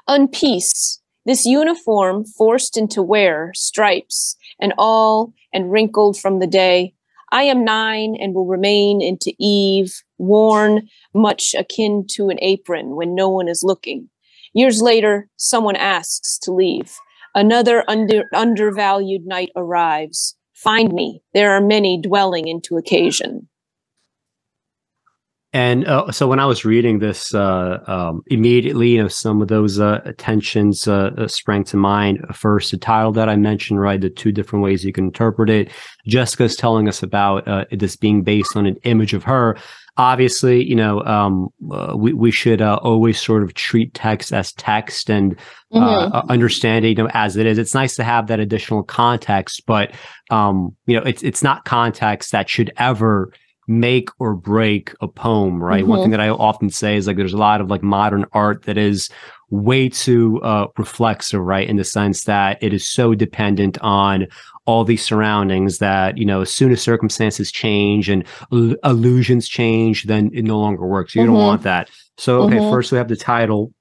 unpeace, this uniform forced into wear, stripes and all and wrinkled from the day I am nine and will remain into eve, worn much akin to an apron when no one is looking. Years later, someone asks to leave. Another under, undervalued night arrives. Find me. There are many dwelling into occasion. And uh, so when I was reading this, uh, um, immediately, you know, some of those uh, attentions uh, uh, sprang to mind. First, the title that I mentioned, right? The two different ways you can interpret it. Jessica's telling us about uh, this being based on an image of her. Obviously, you know, um, we we should always sort of treat text as text and mm-hmm. understand it, you know, as it is. It's nice to have that additional context, but um, you know, it's it's not context that should ever make or break a poem, right? Mm-hmm. One thing that I often say is like there's a lot of like modern art that is way too uh, reflexive, right? In the sense that it is so dependent on all these surroundings that, you know, as soon as circumstances change and l- illusions change, then it no longer works. You mm-hmm. don't want that. So, okay, mm-hmm. first we have the title.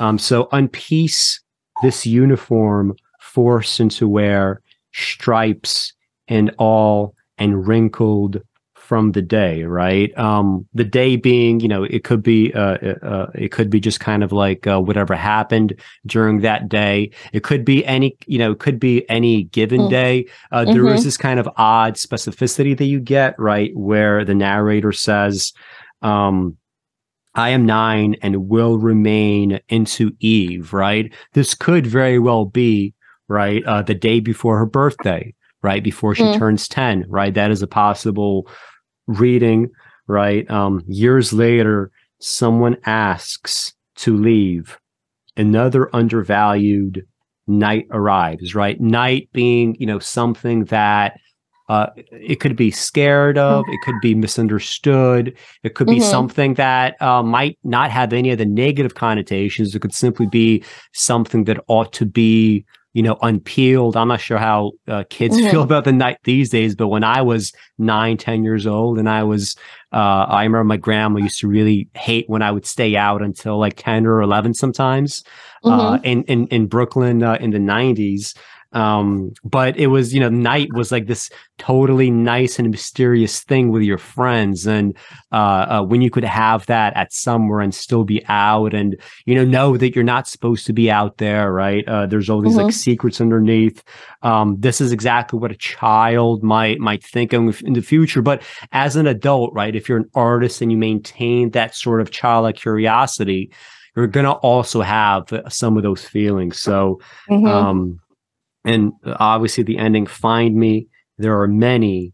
Um, so, unpiece this uniform forced into wear stripes and all and wrinkled from the day, right? Um, the day being, you know, it could be, uh, uh, uh, it could be just kind of like uh, whatever happened during that day. It could be any, you know, it could be any given mm. day. Uh, mm-hmm. there is this kind of odd specificity that you get, right, where the narrator says, um, I am nine and will remain into Eve, right? This could very well be, right, uh, the day before her birthday, right? Before she mm. turns 10, right? That is a possible reading, right? Um, years later, someone asks to leave. Another undervalued night arrives, right? Night being, you know, something that uh, it could be scared of, it could be misunderstood, it could be mm-hmm. something that uh, might not have any of the negative connotations. It could simply be something that ought to be you know, unpeeled. I'm not sure how uh, kids mm-hmm. feel about the night these days, but when I was nine, ten years old, and I was, uh, I remember my grandma used to really hate when I would stay out until like ten or eleven sometimes. Uh, mm-hmm. Uh, in in in Brooklyn uh, in the '90s, um, but it was, you know, night was like this totally nice and mysterious thing with your friends. And, uh, uh, when you could have that at somewhere and still be out and, you know, know that you're not supposed to be out there, right? Uh, there's all these mm-hmm. like secrets underneath. Um, this is exactly what a child might, might think in, in the future. But as an adult, right? If you're an artist and you maintain that sort of childlike curiosity, you're going to also have some of those feelings. So, mm-hmm. um, and obviously the ending find me. There are many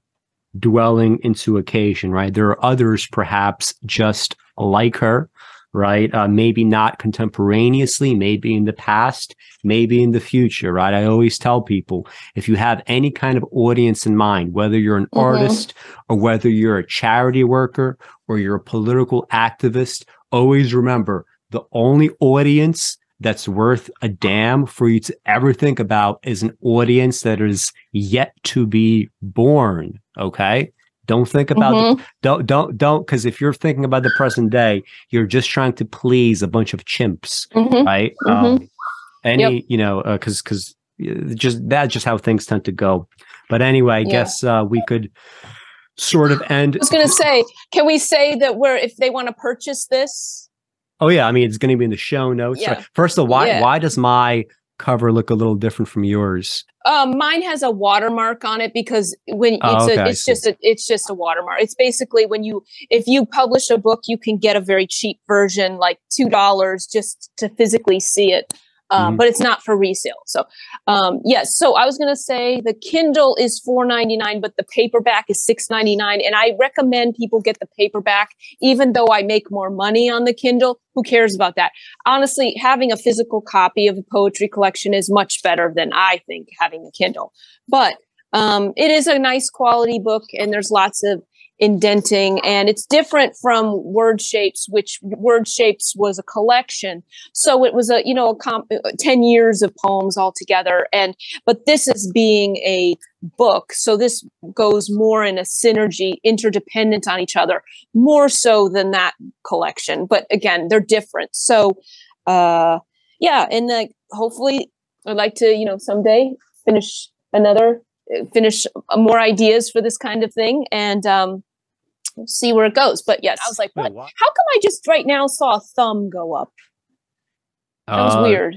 dwelling into occasion right? There are others perhaps just like her right? Uh, maybe not contemporaneously maybe in the past maybe in the future right? I always tell people if you have any kind of audience in mind whether you're an mm-hmm. artist or whether you're a charity worker or you're a political activist always remember the only audience that's worth a damn for you to ever think about is an audience that is yet to be born. Okay. Don't think about mm-hmm. the, don't don't don't because if you're thinking about the present day, you're just trying to please a bunch of chimps, mm-hmm. right? Mm-hmm. Um, any yep. you know because uh, because just that's just how things tend to go. But anyway, I yeah. guess uh, we could sort of end. I was going to say, can we say that we're if they want to purchase this, Oh yeah, I mean it's going to be in the show notes. Yeah. Right? First of all, why yeah. why does my cover look a little different from yours? Um, mine has a watermark on it because when oh, it's okay, a, it's just a it's just a watermark. It's basically when you if you publish a book, you can get a very cheap version, like two dollars, just to physically see it um, mm-hmm. but it's not for resale. So, um, yes. So I was going to say the Kindle is four ninety nine, but the paperback is six ninety nine, and I recommend people get the paperback, even though I make more money on the Kindle. Who cares about that? Honestly, having a physical copy of a poetry collection is much better than I think having a Kindle. But um, it is a nice quality book, and there's lots of indenting and it's different from word shapes which word shapes was a collection. So it was a you know a comp- 10 years of poems all together and but this is being a book. So this goes more in a synergy interdependent on each other more so than that collection. But again they're different. So uh yeah and like hopefully i'd like to you know someday finish another finish more ideas for this kind of thing and um, see where it goes. But yes, I was like, what? How come I just right now saw a thumb go up? That was uh, weird.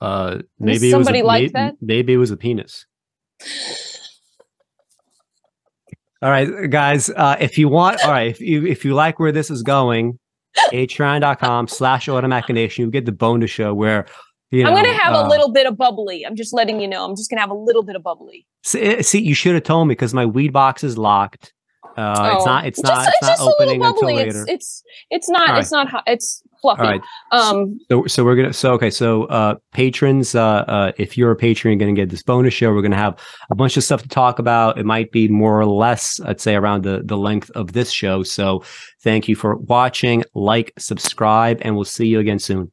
Uh, maybe somebody like that. Maybe it was a penis. All right, guys. Uh, if you want, all right, if you if you like where this is going, patreon.com slash automachination, you get the bonus show where you know, I'm gonna have uh, a little bit of bubbly. I'm just letting you know. I'm just gonna have a little bit of bubbly. See, see you should have told me because my weed box is locked. Uh, It's Oh. not. It's Just- not. It's, not just a little opening until bubbly. later. It's it's it's not All it's not hot. It's fluffy. All right. Um, So, so we're gonna. So, okay. So, uh, patrons, uh, uh, if you're a patron, you're gonna get this bonus show. We're gonna have a bunch of stuff to talk about. It might be more or less, I'd say, around the the length of this show. So, thank you for watching. Like, subscribe, and we'll see you again soon.